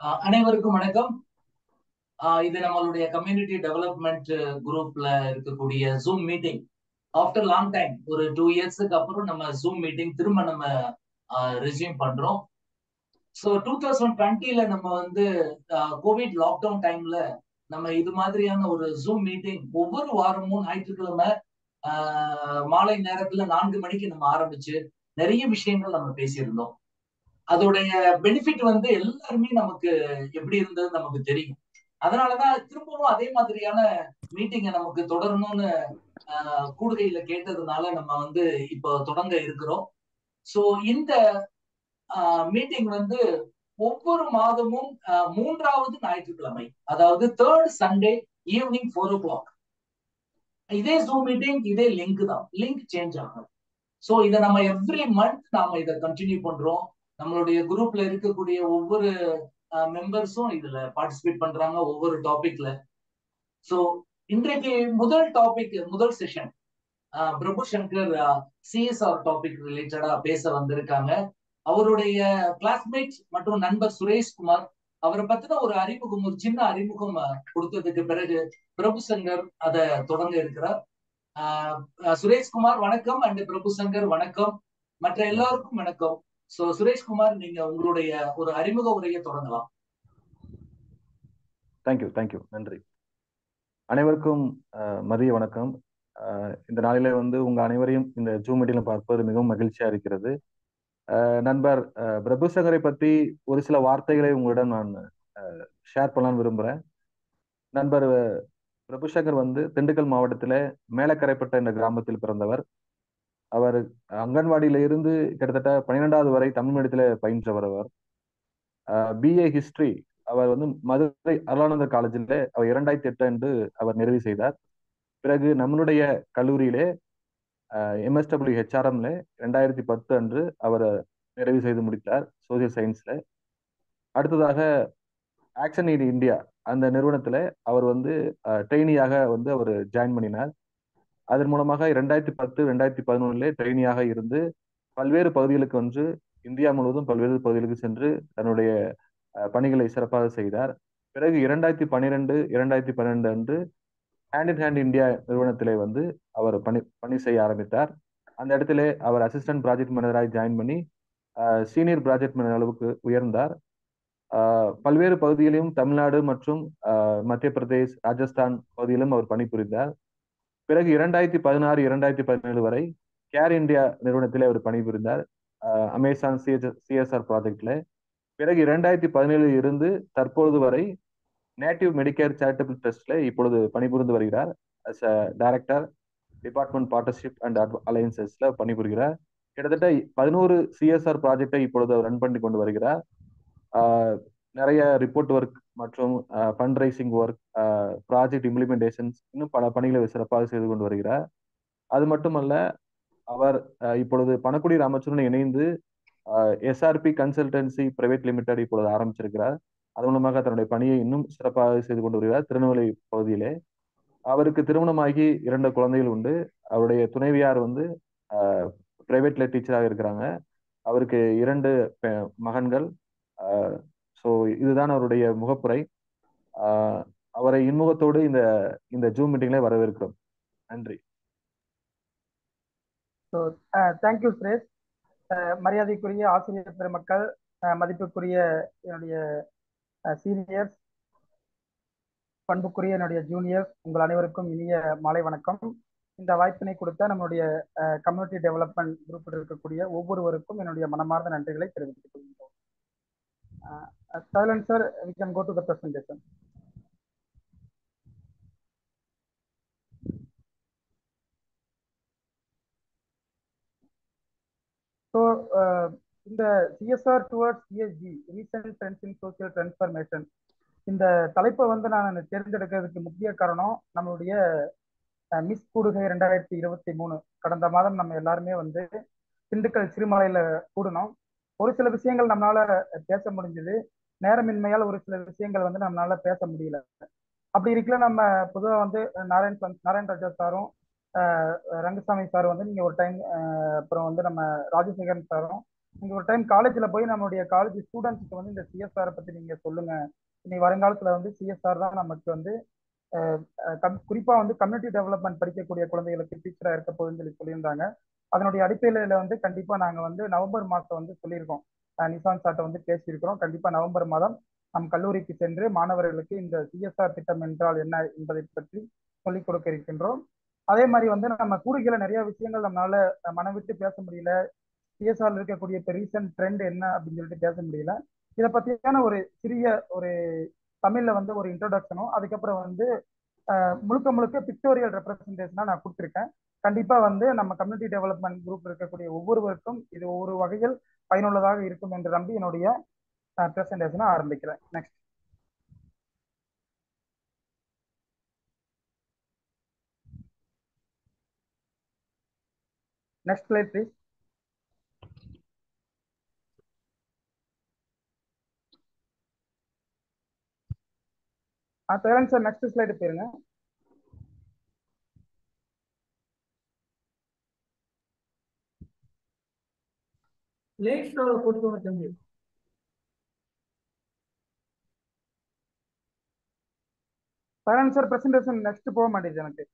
அஹ் அனைவருக்கும் வணக்கம். இது நம்மளுடைய கம்யூனிட்டி டெவலப்மெண்ட் குரூப்ல இருக்கக்கூடிய zoom meeting after long time ஒரு டூ இயர்ஸ்க்கு அப்புறம் நம்ம ஜூம் மீட்டிங் திரும்ப நம்ம ரெசியூம் பண்றோம். ஸோ டூ தௌசண்ட் டுவெண்ட்டில நம்ம வந்து கோவிட் லாக்டவுன் டைம்ல நம்ம இது மாதிரியான ஒரு ஜூம் மீட்டிங் ஒவ்வொரு வாரமும் ஞாயிற்றுக்கிழமை ஆஹ் மாலை நேரத்துல நான்கு மணிக்கு நம்ம ஆரம்பிச்சு நிறைய விஷயங்கள் நம்ம பேசியிருந்தோம். அதோடைய பெனிஃபிட் வந்து எல்லாருமே நமக்கு எப்படி இருந்தது நமக்கு தெரியும். அதனாலதான் திரும்பவும் அதே மாதிரியான மீட்டிங்கை நமக்கு தொடரணும்னு கூடுகையில கேட்டதுனால நம்ம வந்து இப்போ தொடங்க இருக்கிறோம். ஸோ இந்த மீட்டிங் வந்து ஒவ்வொரு மாதமும் மூன்றாவது ஞாயிற்றுக்கிழமை அதாவது third Sunday evening four o'clock இதே ஜூம் மீட்டிங் இதே லிங்க் தான். லிங்க் சேஞ்ச் ஆகும். ஸோ இதை நம்ம எவ்ரி மந்த் நாம இதை கண்டினியூ பண்றோம். நம்மளுடைய குரூப்ல இருக்கக்கூடிய ஒவ்வொரு மெம்பர்ஸும் இதுல பார்ட்டிசிபேட் பண்றாங்க ஒவ்வொரு டாபிக்ல சோ இன்றைக்கு முதல் டாபிக் முதல் session Prabhu Shankar CSR topic ரிலேட்டடா பேச வந்திருக்காங்க. அவருடைய கிளாஸ்மேட் மற்றும் நண்பர் சுரேஷ்குமார் அவரை பத்தின ஒரு அறிமுகம் ஒரு சின்ன அறிமுகம் கொடுத்ததுக்கு பிறகு பிரபு சங்கர் அதை தொடங்க இருக்கிறார். சுரேஷ்குமார் வணக்கம். அண்ட் பிரபு சங்கர் வணக்கம். மற்ற எல்லாருக்கும் வணக்கம். சோ சுரேஷ்குமார் நீங்க உங்களுடைய ஒரு அறிமுக உரையை தொடங்கலாம். தேங்க்யூ தேங்க்யூ நன்றி. அனைவருக்கும் மதிய வணக்கம். இந்த நாளில வந்து உங்க அனைவரையும் இந்த ஜூம் மீட்டிங்ல பார்ப்பது மிகவும் மகிழ்ச்சியா இருக்கிறது. நண்பர் பிரபு சங்கரை பற்றி ஒரு சில வார்த்தைகளை உங்களிடம் நான் ஷேர் பண்ணலான்னு விரும்புகிறேன் நண்பர் பிரபுசங்கர் வந்து திண்டுக்கல் மாவட்டத்தில் மேலக்கரைப்பட்ட என்ற கிராமத்தில் பிறந்தவர். அவர் அங்கன்வாடியில இருந்து கிட்டத்தட்ட பன்னிரெண்டாவது வரை தமிழ் மீடியத்தில் பயின்றவர் அவர். பிஏ ஹிஸ்டரி அவர் வந்து மதுரை அருளானந்தர் காலேஜில் அவர் இரண்டாயிரத்தி எட்டு அன்று அவர் நிறைவு செய்தார். பிறகு நம்மளுடைய கல்லூரியிலே எம்எஸ்டபிள்யூ ஹெச்ஆர்எம்ல ரெண்டாயிரத்தி பத்து அன்று அவர் நிறைவு செய்து முடித்தார் சோசியல் சயின்ஸ்ல அடுத்ததாக ஆக்ஷன் இன் இந்தியா அந்த நிறுவனத்துல அவர் வந்து ட்ரெயினியாக வந்து அவர் ஜாயின் பண்ணினார். அதன் மூலமாக ரெண்டாயிரத்தி பத்து ரெண்டாயிரத்தி பதினொன்னுல ட்ரெயினியாக இருந்து பல்வேறு பகுதிகளுக்கு வந்து இந்தியா முழுவதும் பல்வேறு பகுதிகளுக்கு சென்று தன்னுடைய பணிகளை சிறப்பாக செய்தார். பிறகு இரண்டாயிரத்தி பன்னிரெண்டு இரண்டாயிரத்தி பன்னிரெண்டு அன்று ஹேண்ட் இன் ஹேண்ட் இந்தியா நிறுவனத்திலே வந்து அவர் பணி பணி செய்ய ஆரம்பித்தார். அந்த இடத்துல அவர் அசிஸ்டன்ட் ப்ராஜெக்ட் மேனேஜராக ஜாயின் பண்ணி சீனியர் ப்ராஜெக்ட் மேனேஜர் அளவுக்கு உயர்ந்தார். பல்வேறு பகுதிகளிலும் தமிழ்நாடு மற்றும் மத்திய பிரதேஷ் ராஜஸ்தான் பகுதியிலும் அவர் பணிபுரிந்தார். பிறகு இரண்டாயிரத்தி பதினாறு இரண்டாயிரத்தி பதினேழு வரை கேர் இந்தியா நிறுவனத்திலே அவர் பணிபுரிந்தார். அமேசான் சிஎஸ் சிஎஸ்ஆர் ப்ராஜெக்ட்ல பிறகு இரண்டாயிரத்தி பதினேழில் இருந்து தற்பொழுது வரை நேட்டிவ் மெடிக்கேர் சேரிட்டபிள் ட்ரஸ்ட்ல இப்பொழுது பணிபுரிந்து வருகிறார். As a director department partnership and அலையன்சஸ்ல பணிபுரிகிறார். கிட்டத்தட்ட பதினோரு சிஎஸ்ஆர் ப்ராஜெக்டை இப்பொழுது ரன் பண்ணி கொண்டு வருகிறார். நிறைய ரிப்போர்ட் ஒர்க் மற்றும் fund raising work project implementations இன்னும் பல பணிகளை சிறப்பாக செய்து கொண்டு வருகிறார். அது மட்டுமல்ல அவர் இப்பொழுது பணக்குடி ராமச்சந்திரன் இணைந்து எஸ்ஆர்பி கன்சல்டன்சி பிரைவேட் லிமிடெட் இப்பொழுது ஆரம்பிச்சிருக்கிறார். அது மூலமாக தன்னுடைய பணியை இன்னும் சிறப்பாக செய்து கொண்டு வருகிறார் திருநெல்வேலி பகுதியிலே. அவருக்கு திருமணமாகி இரண்டு குழந்தைகள் உண்டு. அவருடைய துணைவியார் வந்து பிரைவேட்ல டீச்சராக இருக்கிறாங்க. அவருக்கு இரண்டு மகன்கள் ஸோ இதுதான் அவருடைய முகப்புரை. அவரை இன்முகத்தோடு இந்த இந்த ஜூம் மீட்டிங்ல வரவேற்கிறோம். நன்றி. ஸோ தேங்க்யூ சுரேஷ் மரியாதைக்குரிய ஆசிரியர் பெருமக்கள் மதிப்புக்குரிய என்னுடைய சீனியர்ஸ் பண்புக்குரிய என்னுடைய ஜூனியர்ஸ் உங்கள் அனைவருக்கும் இனிய மாலை வணக்கம். இந்த வாய்ப்பினை கொடுத்த நம்மளுடைய கம்யூனிட்டி டெவலப்மெண்ட் குரூப்பில் இருக்கக்கூடிய ஒவ்வொருவருக்கும் என்னுடைய மனமார்ந்த நன்றிகளை தெரிவித்துக் கொள்கின்றோம். சைலன் sir we to go to the uh, so இந்த CSR towards ESG, recent trends in social transformation, இந்த தலைப்பை வந்து நான் தேர்ந்தெடுக்கிறதுக்கு முக்கிய காரணம் நம்மளுடைய மிஸ் கூடுகை ரெண்டாயிரத்தி இருபத்தி மூணு. கடந்த மாதம் நம்ம எல்லாருமே வந்து திண்டுக்கல் சிறுமலையில கூடணும் ஒரு சில விஷயங்கள் நம்மளால பேச முடிஞ்சது. நேரமின்மையால் ஒரு சில விஷயங்கள் வந்து நம்மளால பேச முடியல. அப்படி இருக்கல நம்ம பொதுவாக வந்து நாராயண் நாராயண் ராஜா சாரும் ரங்கசாமி சார் வந்து நீங்க ஒரு டைம் அப்புறம் வந்து நம்ம ராஜசேகரன் சாரும் நீங்க ஒரு டைம் காலேஜ்ல போய் நம்மளுடைய காலேஜ் ஸ்டூடெண்ட்ஸ்க்கு வந்து இந்த சிஎஸ்ஆர் பத்தி நீங்க சொல்லுங்க. இனி வருங்காலத்துல வந்து சிஎஸ்ஆர் தான் நமக்கு வந்து கம்- குறிப்பா வந்து கம்யூனிட்டி டெவலப்மெண்ட் படிக்கக்கூடிய குழந்தைகளுக்கு டீச்சராக இருக்க போகுதுன்னு சொல்லி சொல்லியிருந்தாங்க. அதனுடைய அடிப்படையில வந்து கண்டிப்பா நாங்க வந்து நவம்பர் மாசம் வந்து சொல்லியிருக்கோம். நிசான் சார்ட்ட வந்து பேசியிருக்கிறோம். கண்டிப்பா நவம்பர் மாதம் நம் கல்லூரிக்கு சென்று மாணவர்களுக்கு இந்த சிஎஸ்ஆர் திட்டம் என்றால் என்ன என்பதை பற்றி சொல்லிக் கொடுக்க இருக்கின்றோம். அதே மாதிரி வந்து நம்ம கூறுகிற நிறைய விஷயங்கள் நம்மளால மனவிட்டு மனம் விட்டு பேச முடியல. சிஎஸ்ஆர்ல இருக்கக்கூடிய இப்போ ரீசன்ட் ட்ரெண்ட் என்ன அப்படின்னு சொல்லிட்டு பேச முடியல. இதை பத்தியான ஒரு சிறிய ஒரு தமிழ்ல வந்து ஒரு இன்ட்ரோடக்ஷனும் அதுக்கப்புறம் வந்து முழுக்க முழுக்க பிக்டோரியல் ரெப்ரஸன்டேஷனாக நான் கொடுத்துருக்கேன். கண்டிப்பாக வந்து நம்ம கம்யூனிட்டி டெவலப்மெண்ட் குரூப் இருக்கக்கூடிய ஒவ்வொருவருக்கும் இது ஒவ்வொரு வகையில் பயனுள்ளதாக இருக்கும் என்று நம்பி என்னுடைய ப்ரெசன்டேஷனை ஆரம்பிக்கிறேன். நெக்ஸ்ட் நெக்ஸ்ட் ஸ்லைட் ப்ளீஸ் ஆ பேரண்ட்ஸ் சார் நெக்ஸ்ட் ஸ்லைடு போயிருங்க. லேட் ஸ்டோர் போட்டுக்கோங்க தம்பி. சார் ப்ரெசன்டேஷன் நெக்ஸ்ட் போக மாட்டேங்குது எனக்கு.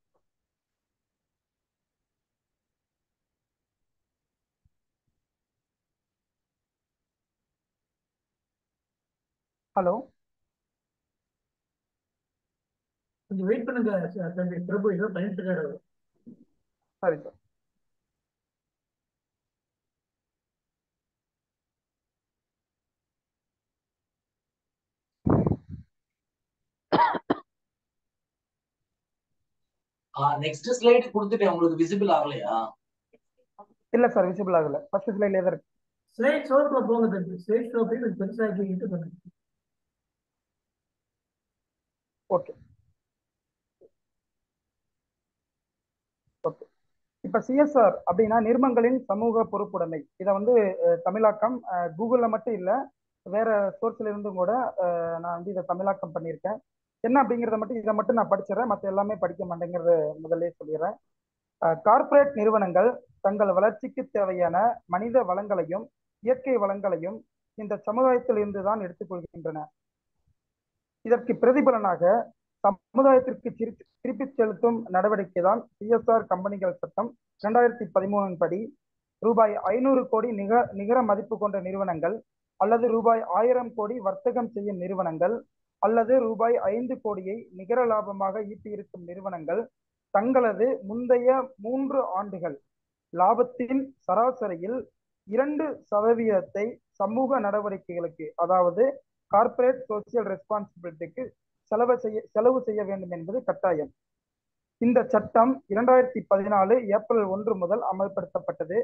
ஹலோ கொஞ்சம் வெயிட் பண்ணுங்க தம்பி பிரபு ஏதோ பண்ணிட்டு இருக்காரு. சரி சார் நெக்ஸ்ட் ஸ்லைடு கொடுத்துட்டேன். உங்களுக்கு விசிபிள் ஆகலையா? இல்ல சார் விசிபிள் ஆகல. ஃபர்ஸ்ட் ஸ்லைட்ல தான் இருக்கு. ஸ்லைட் ஷோக்குள்ள போங்க தம்பி ஸ்லைட் ஷோ போய் கொஞ்சம் பெருசாக்கிட்டு பண்ணுங்க. ஓகே இப்ப சிஎஸ்ஆர் அப்படின்னா நிர்மங்களின் சமூக பொறுப்புடைமை. இதை வந்து தமிழாக்கம் கூகுளில் கூகுள்ல மட்டும் இல்ல வேற சோர்ஸ்ல இருந்தும் கூட நான் வந்து இதை தமிழாக்கம் பண்ணியிருக்கேன். என்ன அப்படிங்கறத மட்டும் இதை மட்டும் நான் படிச்சிடறேன். மற்ற எல்லாமே படிக்க மாட்டேங்கிறத முதல்ல சொல்லிடுறேன். கார்ப்பரேட் நிறுவனங்கள் தங்கள் வளர்ச்சிக்கு தேவையான மனித வளங்களையும் இயற்கை வளங்களையும் இந்த சமுதாயத்தில் இருந்துதான் எடுத்துக்கொள்கின்றன. இதற்கு பிரதிபலனாக சமுதாயத்திற்கு திரு- திருப்பிச் செலுத்தும் நடவடிக்கை தான் சிஎஸ்ஆர் கம்பெனிகள் சட்டம். இரண்டாயிரத்தி பதிமூணின் படி ரூபாய் ஐநூறு கோடி நிக நிகர மதிப்பு கொண்ட நிறுவனங்கள் அல்லது ரூபாய் ஆயிரம் கோடி வர்த்தகம் செய்யும் நிறுவனங்கள் அல்லது ரூபாய் ஐந்து கோடியை நிகர லாபமாக ஈட்டியிருக்கும் நிறுவனங்கள் தங்களது முந்தைய மூன்று ஆண்டுகள் லாபத்தின் சராசரியில் இரண்டு சதவீதத்தை சமூக நடவடிக்கைகளுக்கு அதாவது கார்ப்பரேட் சோசியல் ரெஸ்பான்சிபிலிட்டிக்கு செலவு செய்ய செலவு செய்ய வேண்டும் என்பது கட்டாயம். இந்த சட்டம் இரண்டாயிரத்தி பதினாலு ஏப்ரல் ஒன்று முதல் அமல்படுத்தப்பட்டது.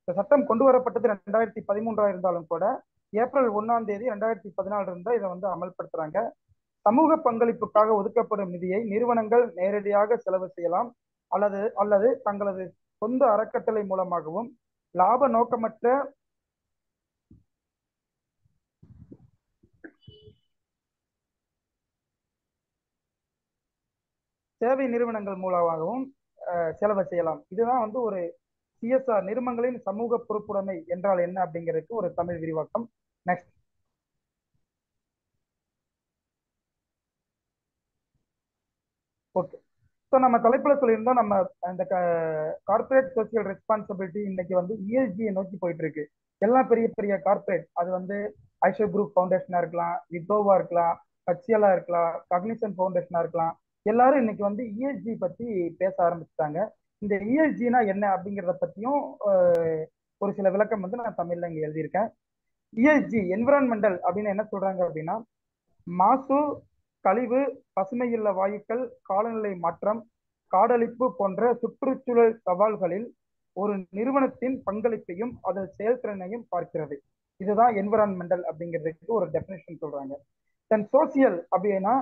இந்த சட்டம் கொண்டு வரப்பட்டது ரெண்டாயிரத்தி பதிமூன்றா இருந்தாலும் கூட ஏப்ரல் ஒன்னாம் தேதி ரெண்டாயிரத்தி பதினாலு இருந்தா இதை வந்து அமல்படுத்துறாங்க. சமூக பங்களிப்புக்காக ஒதுக்கப்படும் நிதியை நிறுவனங்கள் நேரடியாக செலவு செய்யலாம். அல்லது அல்லது தங்களது சொந்த அறக்கட்டளை மூலமாகவும் லாப நோக்கமற்ற சேவை நிறுவனங்கள் மூலமாகவும் செலவு செய்யலாம். இதுதான் வந்து ஒரு சிஎஸ்ஆர் நிறுவனங்களின் சமூக பொறுப்புடைமை என்றால் என்ன அப்படிங்கிறதுக்கு ஒரு தமிழ் விரிவாக்கம். நெக்ஸ்ட் ஓகே ஸோ நம்ம தலைப்புல சொல்லியிருந்தோம் நம்ம அந்த கார்ப்பரேட் சோசியல் ரெஸ்பான்சிபிலிட்டி இன்னைக்கு வந்து இஎஸ்ஜியை நோக்கி போயிட்டு இருக்கு எல்லா பெரிய பெரிய கார்ப்பரேட் அது வந்து ஐஷோ குரூப் ஃபவுண்டேஷனா இருக்கலாம் விப்ரோவா இருக்கலாம் ஹச்சிஎலா இருக்கலாம் கக்னிசன் ஃபவுண்டேஷனா இருக்கலாம். எல்லாரும் இன்னைக்கு வந்து இஎஸ்ஜி பத்தி பேச ஆரம்பிச்சிட்டாங்க. இந்த இஎஸ்ஜினா என்ன அப்படிங்கிறத பத்தியும் ஒரு சில விளக்கம் வந்து நான் தமிழ்ல இங்க எழுதியிருக்கேன். இஎஸ்ஜி என்விரான்மெண்டல் அப்படின்னு என்ன சொல்றாங்க அப்படின்னா மாசு கழிவு பசுமையுள்ள வாயுக்கள் காலநிலை மாற்றம் காடழிப்பு போன்ற சுற்றுச்சூழல் சவால்களில் ஒரு நிறுவனத்தின் பங்களிப்பையும் அதன் செயல்திறனையும் பார்க்கிறது. இதுதான் என்விரான்மெண்டல் அப்படிங்கிறதுக்கு ஒரு டெபினேஷன் சொல்றாங்க. தென் சோசியல் அப்படின்னா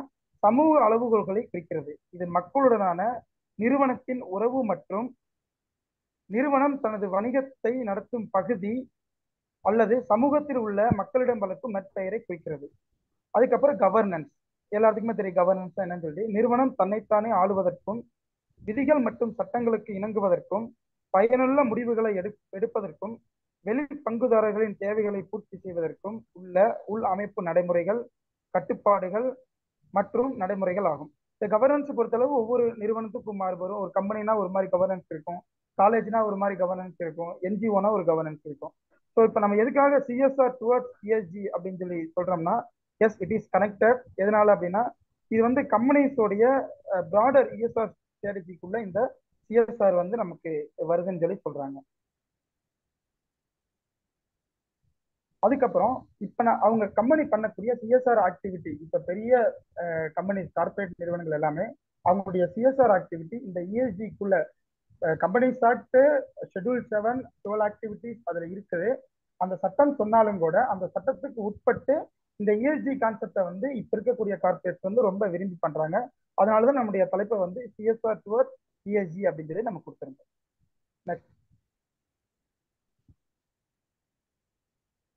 சமூக அளவுகோல்களை குறிக்கிறது. இது மக்களுடனான நிறுவனத்தின் உறவு மற்றும் நிறுவனம் தனது வணிகத்தை நடத்தும் பகுதி அல்லது சமூகத்தில் உள்ள மக்களிடம் வளர்க்கும் நற்பெயரை குறிக்கிறது. அதுக்கப்புறம் கவர்னன்ஸ் எல்லாத்துக்குமே தெரியும் கவர்னன்ஸ் என்னன்னு சொல்லி. நிறுவனம் தன்னைத்தானே ஆளுவதற்கும் விதிகள் மற்றும் சட்டங்களுக்கு இணங்குவதற்கும் பயனுள்ள முடிவுகளை எடு எடுப்பதற்கும் வெளி பங்குதாரர்களின் தேவைகளை பூர்த்தி செய்வதற்கும் உள்ள உள் அமைப்பு நடைமுறைகள் கட்டுப்பாடுகள் மற்றும் நடைமுறைகள் ஆகும். இந்த கவர்னன்ஸ் பொறுத்தளவு ஒவ்வொரு நிறுவனத்துக்கும் மாறுபடும். ஒரு கம்பெனினா ஒரு மாதிரி கவர்னன்ஸ் இருக்கும். காலேஜ்னா ஒரு மாதிரி கவர்னன்ஸ் இருக்கும். என்ஜிஓனா ஒரு கவர்னன்ஸ் இருக்கும். ஸோ இப்போ நம்ம எதுக்காக சிஎஸ்ஆர் டுவர்ட்ஸ் சிஎஸ்ஜி அப்படின்னு சொல்லி சொல்றோம்னா எஸ் இட் இஸ் கனெக்டட் எதனால அப்படின்னா இது வந்து கம்பெனிஸோடைய ப்ராடர் இஎஸ்ஆர் ஸ்ட்ராட்டஜிக்குள்ள இந்த சிஎஸ்ஆர் வந்து நமக்கு வருதுன்னு சொல்லி சொல்றாங்க. அதுக்கப்புறம் இப்ப நான் அவங்க கம்பெனி பண்ணக்கூடிய சிஎஸ்ஆர் ஆக்டிவிட்டி இப்ப பெரிய கம்பெனி கார்பரேட் நிறுவனங்கள் எல்லாமே அவங்களுடைய சிஎஸ்ஆர் ஆக்டிவிட்டி இந்த இஎஸ்ஜிக்குள்ள company chart schedule seven twelve activities அதுல இருக்குது. அந்த சட்டம் சொன்னாலும் கூட அந்த சட்டத்துக்கு உட்பட்டு இந்த இஎஸ்ஜி கான்செப்டை வந்து இப்ப இருக்கக்கூடிய கார்பரேட்ஸ் வந்து ரொம்ப விரும்பி பண்றாங்க. அதனாலதான் நம்முடைய தலைப்பை வந்து சிஎஸ்ஆர் டுவர் இஎஸ்ஜி அப்படிங்கிறது நம்ம கொடுத்துருந்தோம். நெக்ஸ்ட்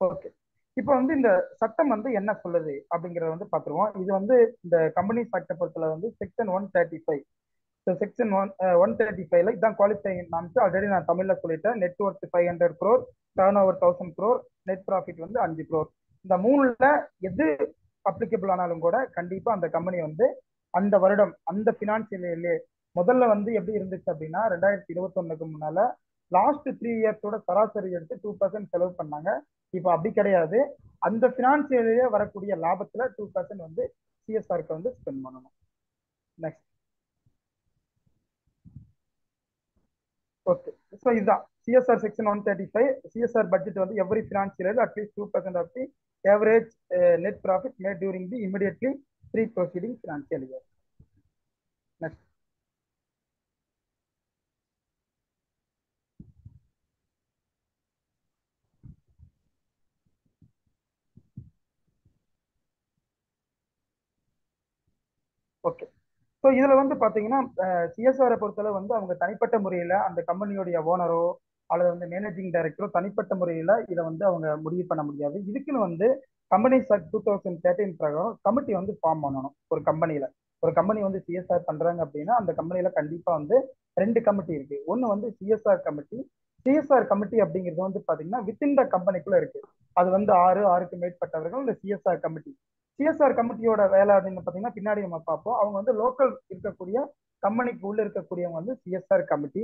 ஓகே இப்போ வந்து இந்த சட்டம் வந்து என்ன சொல்லுது அப்படிங்கறத வந்து பாத்துருவோம். இது வந்து இந்த கம்பெனி சட்ட பொறுத்தல வந்து section one thirty five section one one thirty ஃபைவ்ல இதான் குவாலிஃபை நாம்ஸ் ஆல்ரெடி நான் தமிழ்ல சொல்லிட்டேன். Net worth five hundred crore turnover thousand crore net profit வந்து அஞ்சு க்ரோர் இந்த மூணுல எது அப்ளிகபிள் ஆனாலும் கூட கண்டிப்பா அந்த கம்பெனி வந்து அந்த வருடம் அந்த பினான்சியல் முதல்ல வந்து எப்படி இருந்துச்சு அப்படின்னா ரெண்டாயிரத்தி இருபத்தி ஒண்ணுக்கு முன்னால லாஸ்ட் த்ரீ இயர்ஸோட சராசரி எடுத்து டூ பர்சன்ட் செலவு பண்ணாங்க. இப்போ அப்படி கிடையாது. அந்த பினான்சியலே வரக்கூடிய லாபத்துல டூ பர்சன்ட் வந்து சிஎஸ்ஆருக்கு வந்து ஸ்பெண்ட் பண்ணணும். நெக்ஸ்ட் ஓகே ஸோ இதுதான். CSR section one thirty five CSR budget வந்து every financial at least two percent of the average net profit made during the immediately three proceeding financial year next okay so இதுல வந்து பாத்தீங்கன்னா சிஎஸ்ஆரை பொறுத்தளவு வந்து அவங்க தனிப்பட்ட முறையில அந்த கம்பெனியோடைய ஓனரோ அல்லது வந்து மேனேஜிங் டைரக்டரோ தனிப்பட்ட முறையில இதை வந்து அவங்க முடிவு பண்ண முடியாது. இதுக்குன்னு வந்து company act two thousand thirteen பிரகாரம் கமிட்டி வந்து ஃபார்ம் பண்ணணும். ஒரு கம்பெனியில ஒரு கம்பெனி வந்து சிஎஸ்ஆர் பண்றாங்க அப்படின்னா அந்த கம்பெனியில கண்டிப்பா வந்து ரெண்டு கமிட்டி இருக்கு. ஒன்னு வந்து சிஎஸ்ஆர் கமிட்டி சிஎஸ்ஆர் கமிட்டி அப்படிங்கிறது வந்து பாத்தீங்கன்னா வித்தின் த கம்பெனிக்குள்ள இருக்கு. அது வந்து ஆறு ஆறுக்கு மேற்பட்டவர்கள் இந்த சிஎஸ்ஆர் கமிட்டி சிஎஸ்ஆர் கமிட்டியோட வேலை அப்படின்னு பாத்தீங்கன்னா பின்னாடி நம்ம பார்ப்போம். அவங்க வந்து லோக்கல் இருக்கக்கூடிய கம்பெனிக்கு உள்ள இருக்கக்கூடியவங்க வந்து சிஎஸ்ஆர் கமிட்டி.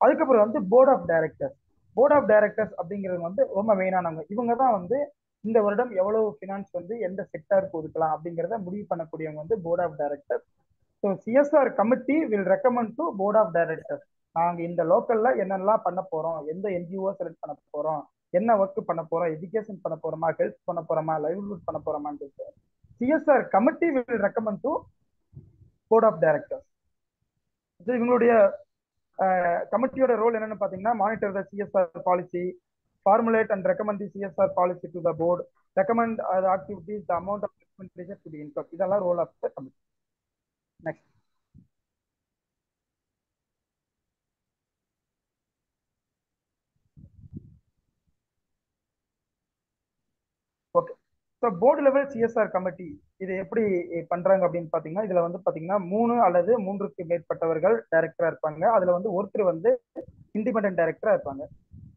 அதுக்கப்புறம் வந்து board of directors board of directors அப்படிங்கிறது வந்து ரொம்ப மெயினானவங்க இவங்க தான் வந்து இந்த வருடம் எவ்வளவு ஃபினான்ஸ் வந்து எந்த செக்டருக்கு ஒதுக்கலாம் அப்படிங்கிறத முடிவு பண்ணக்கூடியவங்க வந்து board of directors so CSR committee will recommend to board of directors நாங்கள் இந்த லோக்கல்ல என்னெல்லாம் பண்ண போறோம்? எந்த என்ஜிஓ செலக்ட் பண்ண போறோம்? என்ன ஒர்க் பண்ண போறோம்? எஜுகேஷன் பண்ண போறோமா? ஹெல்த் பண்ண போறோமா? லைவ்லிஹுட் பண்ண போறோமான்னு CSR committee will recommend to board of directors இவங்களுடைய கமிட்டியோட ரோல் என்னன்னு பாத்தீங்கன்னா monitor the CSR policy formulate and recommend the CSR policy to the board recommend activities the amount of expenditure to the income இதெல்லாம் role of the committee next okay so board level CSR committee இது எப்படி பண்றாங்க அப்படின்னு பாத்தீங்கன்னா இதுல வந்து பாத்தீங்கன்னா மூணு அல்லது மூன்றுக்கு மேற்பட்டவர்கள் டைரக்டரா இருப்பாங்க. அதுல வந்து ஒருத்தர் வந்து இண்டிபெண்ட் டைரக்டரா இருப்பாங்க.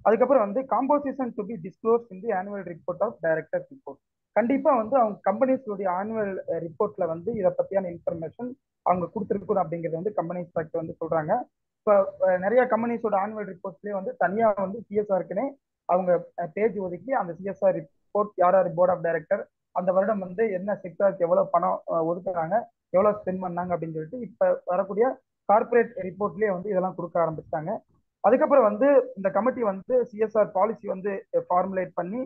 அதுக்கப்புறம் வந்து composition to be disclose in the annual report of director report கண்டிப்பா வந்து அவங்க கம்பெனிஸோடைய ஆனுவல் ரிப்போர்ட்ல வந்து இதை பத்தியான இன்ஃபர்மேஷன் அவங்க கொடுத்துருக்கணும் அப்படிங்கிறது வந்து கம்பெனிஸ் ஆக்ட் வந்து சொல்றாங்க. இப்போ நிறைய கம்பெனிஸோட ஆனுவல் ரிப்போர்ட்ஸ்லேயே வந்து தனியா வந்து சிஎஸ்ஆருக்குன்னே அவங்க பேஜ் ஒதுக்கி அந்த சிஎஸ்ஆர் ரிப்போர்ட் யார் யார் போர்ட் ஆஃப் டைரக்டர் அந்த வருடம் வந்து என்ன செக்டருக்கு எவ்வளவு பணம் ஒதுக்குறாங்க எவ்வளவு ஸ்பெண்ட் பண்ணாங்க அப்படின்னு சொல்லிட்டு இப்ப வரக்கூடிய கார்பரேட் ரிப்போர்ட்லயே வந்து இதெல்லாம் கொடுக்க ஆரம்பிச்சிட்டாங்க. அதுக்கப்புறம் வந்து இந்த கமிட்டி வந்து சிஎஸ்ஆர் பாலிசி வந்து ஃபார்முலேட் பண்ணி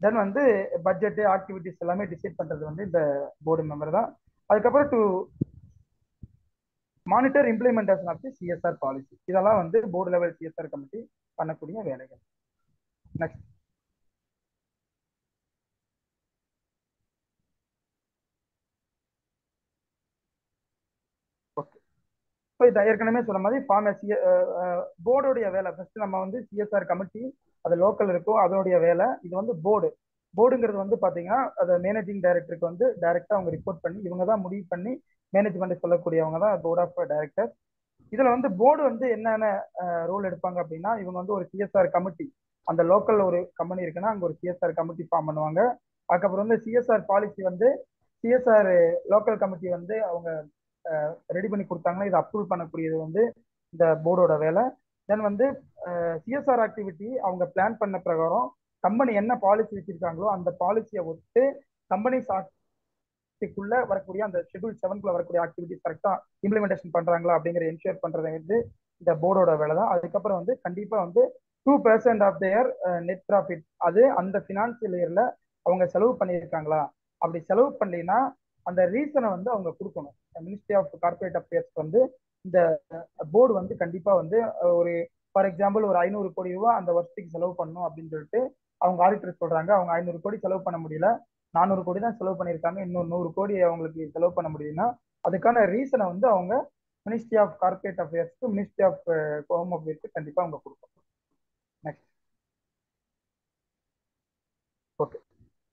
தென் வந்து பட்ஜெட் ஆக்டிவிட்டிஸ் எல்லாமே டிசைட் பண்றது வந்து இந்த போர்டு மெம்பர் தான். அதுக்கப்புறம் to monitor implementation of the CSR policy இதெல்லாம் வந்து போர்டு லெவல் சிஎஸ்ஆர் கமிட்டி பண்ணக்கூடிய வேலைகள். நெக்ஸ்ட் ஓகே இப்போ இதை ஏற்கனவே சொன்ன மாதிரி ஃபார்மசி போர்டுடைய வேலை. ஃபர்ஸ்ட் நம்ம வந்து சிஎஸ்ஆர் கமிட்டி அது லோக்கல் இருக்கும் அதனுடைய வேலை. இது வந்து போர்டு போர்டுங்கிறது வந்து பார்த்தீங்கன்னா அதை மேனேஜிங் டைரக்டருக்கு வந்து டைரெக்டாக அவங்க ரிப்போர்ட் பண்ணி இவங்க தான் முடிவு பண்ணி மேனேஜ்மெண்ட் சொல்லக்கூடியவங்க தான் போர்ட் ஆஃப் டைரக்டர் இதில் வந்து போர்டு வந்து என்னென்ன ரோல் எடுப்பாங்க அப்படின்னா இவங்க வந்து ஒரு சிஎஸ்ஆர் கமிட்டி அந்த லோக்கல் ஒரு கம்பெனி இருக்குன்னா அங்கே ஒரு சிஎஸ்ஆர் கமிட்டி ஃபார்ம் பண்ணுவாங்க. அதுக்கப்புறம் வந்து சிஎஸ்ஆர் பாலிசி வந்து சிஎஸ்ஆர் லோக்கல் கமிட்டி வந்து அவங்க ரெடி பண்ணி கொடுத்தாங்கன்னா இதை அப்ரூவ் பண்ணக்கூடியது வந்து இந்த போர்டோட வேலை. தென் வந்து சிஎஸ்ஆர் ஆக்டிவிட்டி அவங்க பிளான் பண்ண பிரகாரம் கம்பெனி என்ன பாலிசி வச்சிருக்காங்களோ அந்த பாலிசியை ஒத்து கம்பெனி ஆக்டிக்குள்ள வரக்கூடிய அந்த ஷெட்யூல் செவன்குள்ள வரக்கூடிய ஆக்டிவிட்டிஸ் கரெக்டாக இம்ப்ளிமெண்டேஷன் பண்றாங்களா அப்படிங்கிற என்ஷூர் பண்றது வந்து இந்த போர்டோட வேலை தான். அதுக்கப்புறம் வந்து கண்டிப்பா வந்து two percent of their net profit அது அந்த ஃபினான்சியல் இயர்ல அவங்க செலவு பண்ணியிருக்காங்களா? அப்படி செலவு பண்ணலைன்னா அந்த ரீசனை வந்து அவங்க கொடுக்கணும். மினிஸ்ட்ரி ஆஃப் கார்பரேட் அஃபேர்ஸ் வந்து இந்த போர்டு வந்து கண்டிப்பா வந்து ஒரு ஃபார் எக்ஸாம்பிள் ஒரு ஐநூறு கோடி ரூபாய் அந்த வருஷத்துக்கு செலவு பண்ணணும் அப்படின்னு சொல்லிட்டு அவங்க ஆடிட்டர் சொல்றாங்க. அவங்க ஐநூறு கோடி செலவு பண்ண முடியல. நானூறு கோடி தான் செலவு பண்ணியிருக்காங்க. இன்னும் நூறு கோடி அவங்களுக்கு செலவு பண்ண முடியும்னா அதுக்கான ரீசனை வந்து அவங்க மினிஸ்ட்ரி ஆஃப் கார்பரேட் அஃபேர்ஸ்க்கு மினிஸ்ட்ரி ஆஃப் ஹோம் அஃபேர்ஸ்க்கு கண்டிப்பா அவங்க கொடுக்கணும். நெக்ஸ்ட் ஓகே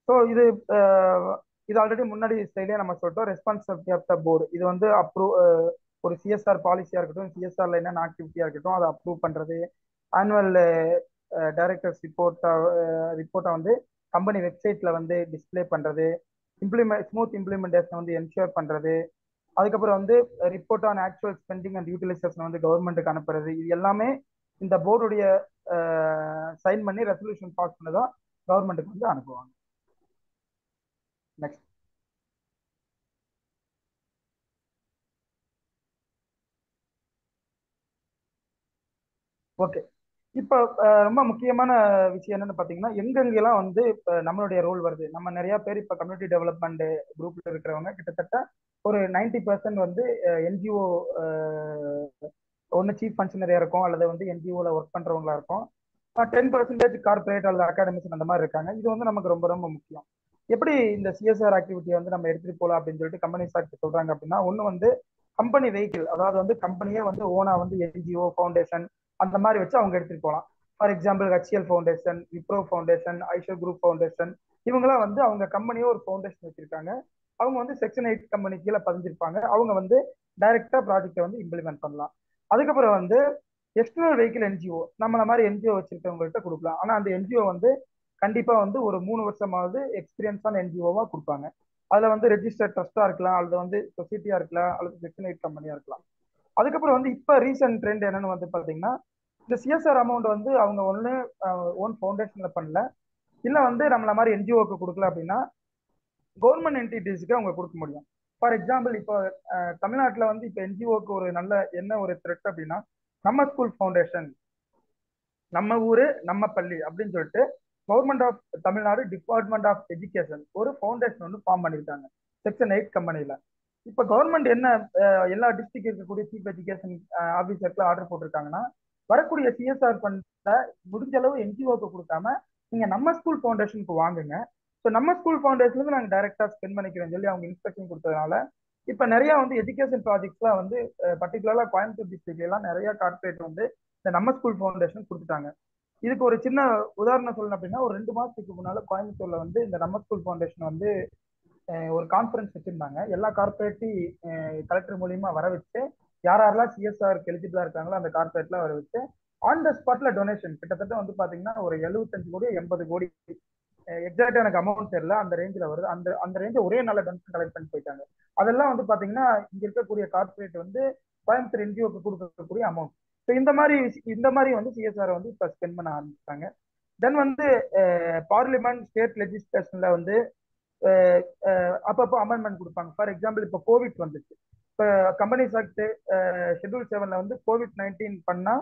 ஸோ இது இது ஆல்ரெடி முன்னாடி ஸ்டைலே நம்ம சொல்லிட்டோம் ரெஸ்பான்சிபிலிட்டி ஆஃப் த போர்டு இது வந்து அப்ரூவ் ஒரு சிஎஸ்ஆர் பாலிசியா இருக்கட்டும் சிஎஸ்ஆர்ல என்னென்ன ஆக்டிவிட்டியா இருக்கட்டும் அதை அப்ரூவ் பண்றது ஆனுவல் டைரக்டர்ஸ் ரிப்போர்ட்டா ரிப்போர்ட்டை வந்து கம்பெனி வெப்சைட்ல வந்து டிஸ்பிளே பண்றது இம்ப்ளிமெண்ட் ஸ்மூத் இம்ப்ளிமெண்டேஷன் வந்து என்ஷூர் பண்றது அதுக்கப்புறம் வந்து report on actual spending and utilization வந்து கவர்மெண்ட்டுக்கு அனுப்புறது இது எல்லாமே இந்த போர்டுடைய சைன் பண்ணி ரெசல்யூஷன் பாஸ் பண்ணதான் கவர்மெண்ட்டுக்கு வந்து அனுப்புவாங்க. நெக்ஸ்ட் ஓகே இப்போ ரொம்ப முக்கியமான விஷயம் என்னன்னு பார்த்தீங்கன்னா எங்கெங்கெல்லாம் வந்து இப்போ நம்மளுடைய ரோல் வருது? நம்ம நிறைய பேர் இப்போ கம்யூனிட்டி டெவலப்மெண்ட் குரூப்ல இருக்கிறவங்க கிட்டத்தட்ட ஒரு நைன்டி பர்சன்ட் வந்து என்ஜிஓ ஒன்று சீஃப் ஃபங்க்ஷனரியா இருக்கும் அல்லது வந்து என்ஜிஓல ஒர்க் பண்றவங்களா இருக்கும். டென் பர்சன்டேஜ் கார்பரேட் அல்லது அகாடமிஸ் அந்த மாதிரி இருக்காங்க. இது வந்து நமக்கு ரொம்ப ரொம்ப முக்கியம். எப்படி இந்த சிஎஸ்ஆர் ஆக்டிவிட்டியை வந்து நம்ம எடுத்துட்டு போகலாம் அப்படின்னு சொல்லிட்டு கம்பெனிஸ் ஆக்ட் சொல்றாங்க அப்படின்னா ஒன்று வந்து கம்பெனி வெஹிக்கிள் அதாவது வந்து கம்பெனியே வந்து ஓனா வந்து என்ஜிஓ ஃபவுண்டேஷன் அந்த மாதிரி வச்சு அவங்க எடுத்துட்டு போகலாம் for example HCL foundation Wipro foundation ஐஷோ group foundation இவங்கெல்லாம் வந்து அவங்க கம்பெனியே ஒரு ஃபவுண்டேஷன் வச்சிருக்காங்க. அவங்க வந்து செக்ஷன் எயிட் கம்பெனி கீழே பதிஞ்சிருப்பாங்க. அவங்க வந்து டைரக்டா ப்ராஜெக்டை வந்து இம்ப்ளிமெண்ட் பண்ணலாம். அதுக்கப்புறம் வந்து எக்ஸ்டர்னல் வெஹிக்கிள் என்ஜிஓ நம்மள மாதிரி என்ஜிஓ வச்சிருக்கவங்கள்ட்ட கொடுக்கலாம். ஆனா அந்த என்ஜிஓ வந்து கண்டிப்பா வந்து ஒரு மூணு வருஷமாவது எக்ஸ்பீரியன்ஸான என்ஜிஓவா கொடுப்பாங்க. அதுல வந்து ரெஜிஸ்டர்ட் ட்ரஸ்டா இருக்கலாம் அல்லது வந்து சொசைட்டியா இருக்கலாம் அல்லது செக்ஷன் எயிட் கம்பெனியா இருக்கலாம். அதுக்கப்புறம் வந்து இப்ப ரீசன்ட் ட்ரெண்ட் என்னன்னு வந்து பாத்தீங்கன்னா இந்த சிஎஸ்ஆர் அமௌண்ட் வந்து அவங்க ஒன்று ஓன் ஃபவுண்டேஷன்ல பண்ணல. இல்ல வந்து நம்மள மாதிரி என்ஜிஓக்கு கொடுக்கல அப்படின்னா கவர்மெண்ட் என்டிட்டிஸ்க்கு அவங்க கொடுக்க முடியும். ஃபார் எக்ஸாம்பிள் இப்போ தமிழ்நாட்டில் வந்து இப்போ என்ஜிஓக்கு ஒரு நல்ல என்ன ஒரு த்ரெட் அப்படின்னா நம்ம ஸ்கூல் ஃபவுண்டேஷன் நம்ம ஊரு நம்ம பள்ளி அப்படின்னு சொல்லிட்டு government of Tamil Nadu department of education ஒரு ஃபவுண்டேஷன் வந்து ஃபார்ம் பண்ணியிருக்காங்க செக்ஷன் எயிட் கம்பெனியில் இப்போ கவர்மெண்ட் என்ன எல்லா டிஸ்ட்ரிக்ட் இருக்கக்கூடிய சீஃப் எஜுகேஷன் ஆஃபீஸர்க்குலாம் ஆர்டர் போட்டிருக்காங்கன்னா வரக்கூடிய சிஎஸ்ஆர் ஃபண்ட முடிஞ்ச அளவு என்ஜிஓக்கு கொடுக்காம நீங்கள் நம்ம ஸ்கூல் ஃபவுண்டேஷனுக்கு வாங்குங்க. ஸோ நம்ம ஸ்கூல் ஃபவுண்டேஷன்ல நாங்கள் டைரெக்டாக ஸ்பெண்ட் பண்ணிக்கிறோம் சொல்லி அவங்க இன்ஸ்ட்ரக்ஷன் கொடுத்ததுனால இப்போ நிறையா வந்து எஜுகேஷன் ப்ராஜெக்ட்ஸ்லாம் வந்து பர்டிகுலராக கோயம்புத்தூர் டிஸ்ட்ரிக்ட்லாம் நிறையா கார்பரேட் வந்து இந்த நம்ம ஸ்கூல் ஃபவுண்டேஷன் கொடுத்துட்டாங்க. இதுக்கு ஒரு சின்ன உதாரணம் சொல்லணும் அப்படின்னா ஒரு ரெண்டு மாசத்துக்கு முன்னால கோயம்புத்தூர்ல வந்து இந்த நம்ம ஸ்கூல் ஃபவுண்டேஷன் வந்து ஒரு கான்ஃபரன்ஸ் வச்சிருந்தாங்க. எல்லா கார்பரேட்டி கலெக்டர் மூலியமா வர வச்சு யார் யாரெல்லாம் சிஎஸ்ஆருக்கு எலிஜிபிளா இருக்காங்களோ அந்த கார்பரேட்ல வர வச்சு ஆன் த ஸ்பாட்ல டொனேஷன் கிட்டத்தட்ட வந்து பாத்தீங்கன்னா ஒரு எழுபத்தஞ்சு கோடி எண்பது கோடி. எக்ஸாக்டா எனக்கு அமௌண்ட் தெரியல. அந்த ரேஞ்சில் வருது. அந்த அந்த ரேஞ்ச ஒரே நல்ல டொனேஷன் கலெக்ட் பண்ணி போயிட்டாங்க. அதெல்லாம் வந்து பாத்தீங்கன்னா இங்க இருக்கக்கூடிய கார்பரேட் வந்து கோயம்புத்தூர் என்ஜிஓக்கு கொடுக்கக்கூடிய அமௌண்ட் ஸோ இந்த மாதிரி இந்த மாதிரி வந்து சிஎஸ்ஆர் வந்து இப்போ ஸ்பெண்ட் பண்ண ஆரம்பிச்சிட்டாங்க. தென் வந்து பார்லிமெண்ட் ஸ்டேட் லெஜிஸ்லேஷன்ல வந்து அப்பப்போ அமெண்ட்மெண்ட் கொடுப்பாங்க. ஃபார் எக்ஸாம்பிள் இப்போ கோவிட் வந்துச்சு. இப்போ கம்பெனிஸ் ஆக்ட் ஷெட்யூல் செவன்ல வந்து கோவிட் நைன்டீன் பண்ணா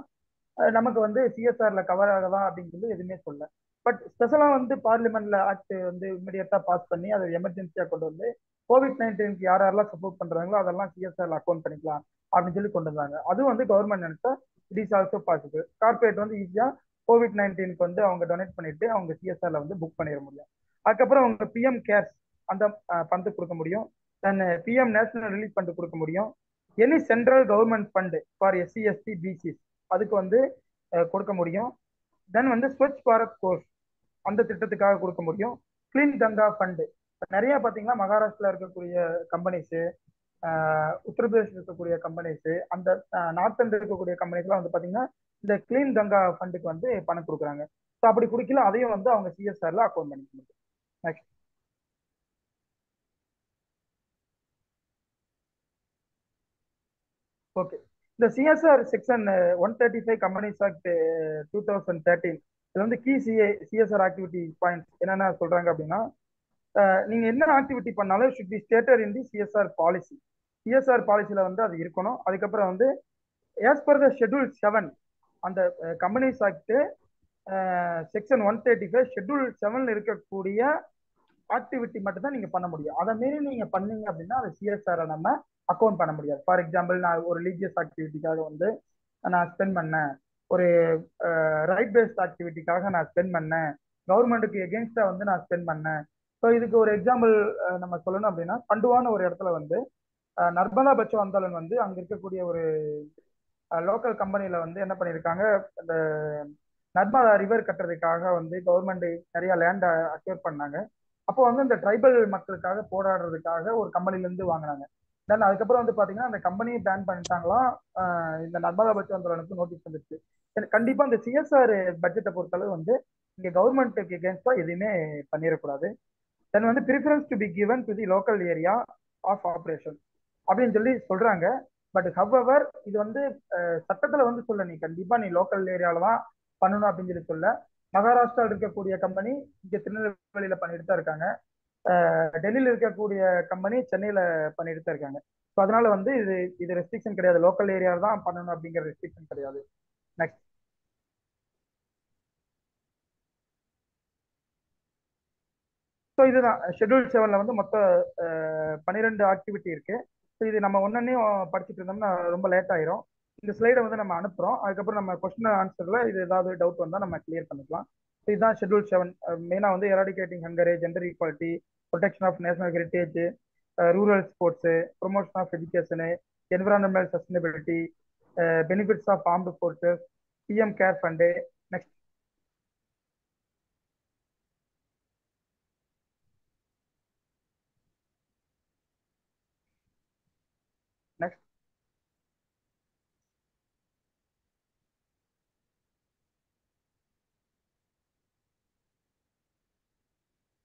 நமக்கு வந்து சிஎஸ்ஆர்ல கவர் ஆகலாம் அப்படிங்கிறது எதுவுமே சொல்ல பட் ஸ்பெஷலா வந்து பார்லிமெண்ட்ல ஆக்ட் வந்து இமிடியட்டா பாஸ் பண்ணி அதை எமர்ஜென்சியா கொண்டு வந்து கோவிட் நைன்டீனுக்கு யார் யாரெல்லாம் சப்போர்ட் பண்றாங்களோ அதெல்லாம் சிஎஸ்ஆர்ல அக்கௌண்ட் பண்ணிக்கலாம் அப்படின்னு சொல்லி கொண்டு வந்தாங்க. அதுவும் வந்து கவர்மெண்ட் நினைச்சா it is also possible corporate வந்து ஈஸியா கோவிட் நைன்டீனுக்கு வந்து அவங்க டொனேட் பண்ணிட்டு அவங்க சிஎஸ்ஆர்ல வந்து புக் பண்ணிட முடியும். அதுக்கப்புறம் அவங்க பிஎம் கேர்ஸ் அந்த ஃபண்டு கொடுக்க முடியும். Then PM national relief fund கொடுக்க முடியும். Any central government fund for SC ST BCs அதுக்கு வந்து கொடுக்க முடியும். தென் வந்து ஸ்வச் பாரத் கோர்ஸ் அந்த திட்டத்துக்காக கொடுக்க முடியும். கிளீன் கங்கா ஃபண்டு நிறைய பார்த்தீங்கன்னா மகாராஷ்டிரா இருக்கக்கூடிய கம்பெனிஸு உத்தரப்பிரதேஷ் இருக்கக்கூடிய கம்பெனிஸு அந்த நார்த் இருக்கக்கூடிய கம்பெனிஸ்லாம் வந்து பார்த்தீங்கன்னா இந்த கிளீன் கங்கா ஃபண்டுக்கு வந்து பணம் கொடுக்குறாங்க. ஸோ அப்படி குடிக்கல அதையும் வந்து அவங்க சிஎஸ்ஆர்ல அக்கௌண்ட் பண்ணிக்க முடியும். நெக்ஸ்ட் ஓகே இந்த CSR section one thirty five companies act two thousand thirteen இதில் வந்து key CA CSR activity points என்னென்ன சொல்றாங்க அப்படின்னா நீங்க என்ன ஆக்டிவிட்டி பண்ணாலும் should be stated in the CSR policy CSR பாலிசியில வந்து அது இருக்கணும். அதுக்கப்புறம் வந்து as per the schedule seven அந்த companies act section one thirty five schedule செவன்ல இருக்கக்கூடிய ஆக்டிவிட்டி மட்டும் தான் நீங்க பண்ண முடியும். அதை மீறி நீங்க பண்ணீங்க அப்படின்னா அது சிஎஸ்ஆரை நம்ம அக்கௌண்ட் பண்ண முடியாது. ஃபார் எக்ஸாம்பிள் நான் ஒரு ரிலீஜியஸ் ஆக்டிவிட்டிக்காக வந்து நான் ஸ்பெண்ட் பண்ணேன். ஒரு ரைட் பேஸ்ட் ஆக்டிவிட்டிக்காக நான் ஸ்பெண்ட் பண்ணேன். கவர்மெண்ட்டுக்கு எகென்ஸ்டா வந்து நான் ஸ்பெண்ட் பண்ணேன். ஸோ இதுக்கு ஒரு எக்ஸாம்பிள் நம்ம சொல்லணும் அப்படின்னா பண்டுவான ஒரு இடத்துல வந்து நர்மதா பச்சோ வந்து அங்க இருக்கக்கூடிய ஒரு லோக்கல் கம்பெனில வந்து என்ன பண்ணியிருக்காங்க இந்த நர்மதா ரிவர் கட்டுறதுக்காக வந்து கவர்மெண்ட் நிறைய லேண்ட் அக்யூர் பண்ணாங்க. அப்போ வந்து இந்த ட்ரைபல் மக்களுக்காக போராடுறதுக்காக ஒரு கம்பெனில இருந்து வாங்கினாங்க. தென் அதுக்கப்புறம் வந்து பாத்தீங்கன்னா அந்த கம்பெனியை பேன் பண்ணிட்டாங்களாம் இந்த நர்மதா பச்சோ நோட்டீஸ் வந்துச்சு கண்டிப்பா இந்த சிஎஸ்ஆர் பட்ஜெட்டை பொறுத்தளவு வந்து இங்க கவர்மெண்ட்டுக்கு எகேன்ஸ்டா எதுவுமே பண்ணிடக்கூடாது. தென் வந்து preference to be given to the local area of operation அப்படின்னு சொல்லி சொல்றாங்க. பட் ஹவவர் இது வந்து சட்டத்துல வந்து சொல்ல நீ கண்டிப்பா நீ லோக்கல் ஏரியால தான் பண்ணணும் அப்படின்னு சொல்லி சொல்ல. மகாராஷ்டிராவில் இருக்கக்கூடிய கம்பெனி இங்க திருநெல்வேலியில பண்ணிட்டு தான் இருக்காங்க. டெல்லியில இருக்கக்கூடிய கம்பெனி சென்னையில பண்ணிட்டு தான் இருக்காங்க. ஸோ அதனால வந்து இது இது ரெஸ்ட்ரிக்ஷன் கிடையாது. லோக்கல் ஏரியாவில் தான் பண்ணணும் அப்படிங்கிற ரெஸ்ட்ரிக்ஷன் கிடையாது. நெக்ஸ்ட் ஸோ இதுதான் ஷெட்யூல் செவன்ல வந்து மொத்த பன்னிரெண்டு ஆக்டிவிட்டி இருக்கு. ஸோ இது நம்ம ஒன்னொன்னையும் படிச்சுட்டு இருந்தோம்னா ரொம்ப லேட் ஆயிரும். இந்த ஸ்லைடை வந்து நம்ம அனுப்புறோம். அதுக்கப்புறம் நம்ம கொஸ்டின் ஆன்சரில் இது ஏதாவது டவுட் வந்தால் நம்ம கிளியர் பண்ணிக்கலாம். ஸோ இதுதான் ஷெட்யூல் செவன் மெயினாக வந்து eradicating ஹங்கரே gender equality protection of national heritage rural sports promotion of education environmental sustainability Uh, benefits of armed forces, PM Care Fund. Next. Next.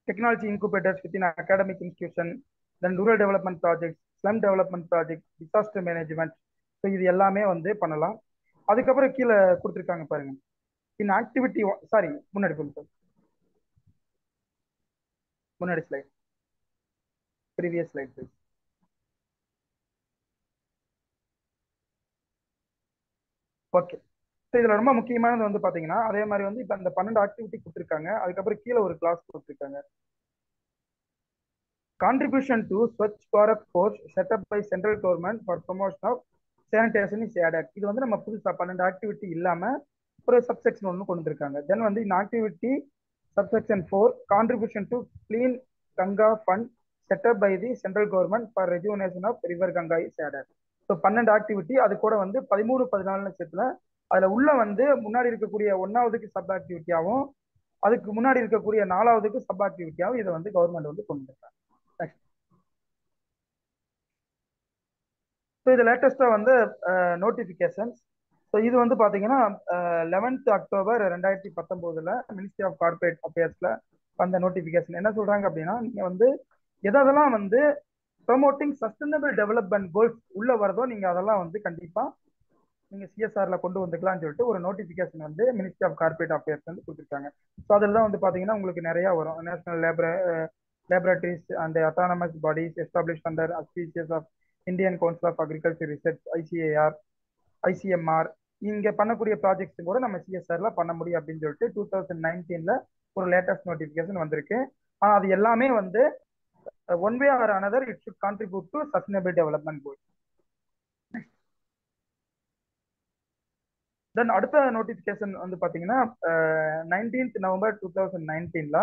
Technology incubators within academic institutions, then rural development projects, slum development projects, disaster management, so இது எல்லாமே வந்து பண்ணலாம். அதுக்கப்புறம் கீழே கொடுத்துருக்காங்க பாருங்க. In activity sorry முன்னாடி sir முன்னாடி slide previous slide okay so இதில் ரொம்ப முக்கியமானது வந்து பார்த்தீங்கன்னா அதே மாதிரி வந்து இப்போ அந்த பன்னெண்டு ஆக்டிவிட்டி கொடுத்துருக்காங்க. அதுக்கப்புறம் கீழே ஒரு கிளாஸ் கொடுத்துருக்காங்க. Contribution to Swachh Bharat Kosh setup by central government for promotion of sanitation is added இது வந்து நம்ம புதுசாக பன்னெண்டு ஆக்டிவிட்டி இல்லாமல் ஒரு சப்செக்ஷன் ஒன்று கொண்டு இருக்காங்க தென் வந்து இந்த activity subsection four contribution to clean Ganga fund setup by the central government for rejuvenation of river Ganga is added so பன்னெண்டு ஆக்டிவிட்டி அது கூட வந்து பதிமூணு பதினாலு லட்சத்துல அதுல உள்ள வந்து முன்னாடி இருக்கக்கூடிய ஒன்னாவதுக்கு சப் ஆக்டிவிட்டியாகவும் அதுக்கு முன்னாடி இருக்கக்கூடிய நாலாவதுக்கு சப் ஆக்டிவிட்டியாகவும் இதை வந்து கவர்மெண்ட் வந்து கொண்டு வந்தாங்க ஸோ இது லேட்டஸ்டா வந்து நோட்டிபிகேஷன்ஸ் ஸோ இது வந்து பாத்தீங்கன்னா லெவன்த் அக்டோபர் ரெண்டாயிரத்தி பத்தொன்பதுல மினிஸ்ட்ரி ஆஃப் கார்பரேட் அஃபேர்ஸ்ல வந்த நோட்டிபிகேஷன் என்ன சொல்றாங்க அப்படின்னா நீங்க வந்து எதெல்லாம் வந்து ப்ரொமோட்டிங் சஸ்டைனபிள் டெவலப்மெண்ட் கோல்ஸ் உள்ள வரதோ நீங்க அதெல்லாம் வந்து கண்டிப்பா நீங்க சிஎஸ்ஆர்ல கொண்டு வந்துக்கலாம்னு சொல்லிட்டு ஒரு நோட்டிபிகேஷன் வந்து மினிஸ்ட்ரி ஆஃப் கார்பரேட் அஃபேர்ஸ் வந்து கொடுத்துருக்காங்க. ஸோ அதில் தான் வந்து பாத்தீங்கன்னா உங்களுக்கு நிறைய வரும். National labour laboratories and autonomous bodies establish under auspices of Indian council of agriculture research ICAR ICMR இங்கே பண்ணக்கூடிய ப்ராஜெக்ட்ஸும் கூட நம்ம சிஎஸ்ஆர்ல பண்ண முடியும் அப்படின்னு சொல்லிட்டு டூ தௌசண்ட் நைன்டீன்ல ஒரு லேட்டஸ்ட் நோட்டிஃபிகேஷன் வந்திருக்கு. ஆனால் அது எல்லாமே வந்து one way or another it should contribute to sustainable development goal then அடுத்த நோட்டிஃபிகேஷன் வந்து பாத்தீங்கன்னா nineteenth November two thousand நைன்டீன்ல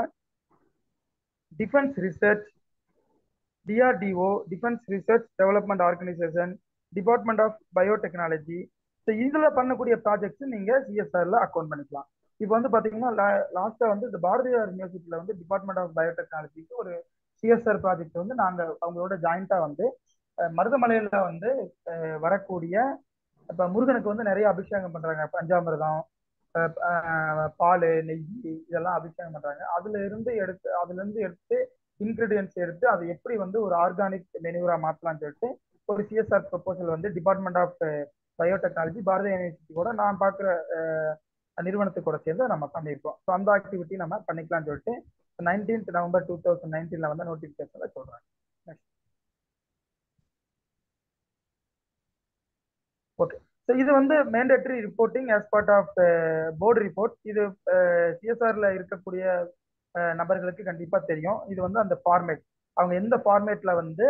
defence research DRDO defence research development organisation department of biotechnology so இதில் பண்ணக்கூடிய ப்ராஜெக்ட்ஸ் நீங்கள் சிஎஸ்ஆரில் அக்கௌண்ட் பண்ணிக்கலாம். இப்போ வந்து பார்த்தீங்கன்னா லாஸ்ட்டாக வந்து இந்த பாரதியார் யூனிவர்சிட்டியில் வந்து டிபார்ட்மெண்ட் ஆஃப் பயோடெக்னாலஜிக்கு ஒரு சிஎஸ்ஆர் ப்ராஜெக்ட் வந்து நாங்கள் அவங்களோட ஜாயிண்டாக வந்து மருதமலையில் வந்து வரக்கூடிய இப்போ முருகனுக்கு வந்து நிறைய அபிஷேகம் பண்ணுறாங்க பஞ்சாமிரதம் பால் நெய் இதெல்லாம் அபிஷேகம் பண்ணுறாங்க அதுல இருந்து எடுத்து அதுல இருந்து எடுத்து இன்கிரீடியன்ஸ் எடுத்து அதை எப்படி வந்து ஒரு ஆர்கானிக் மெனியூரா மாற்றலாம்னு சொல்லிட்டு ஒரு சிஎஸ்ஆர் ப்ரொபோசல் வந்து department of biotechnology Bharatiya university கூட நான் பார்க்குற uh, நிறுவனத்து கூட சேர்ந்து நம்ம பண்ணியிருக்கோம் ஸோ அந்த ஆக்டிவிட்டி நம்ம பண்ணிக்கலாம்னு சொல்லிட்டு நைன்டீன்த் நவம்பர் டூ தௌசண்ட் நைன்டீன்ல வந்து நோட்டிபிகேஷன்ல சொல்றாங்க. ஓகே ஸோ இது வந்து mandatory reporting as part of board report இது uh, சிஎஸ்ஆர்ல இருக்கக்கூடிய நபர்களுக்கு கண்டிப்பா தெரியும். இது வந்து அந்த ஃபார்மேட் அவங்க எந்த ஃபார்மேட்ல வந்து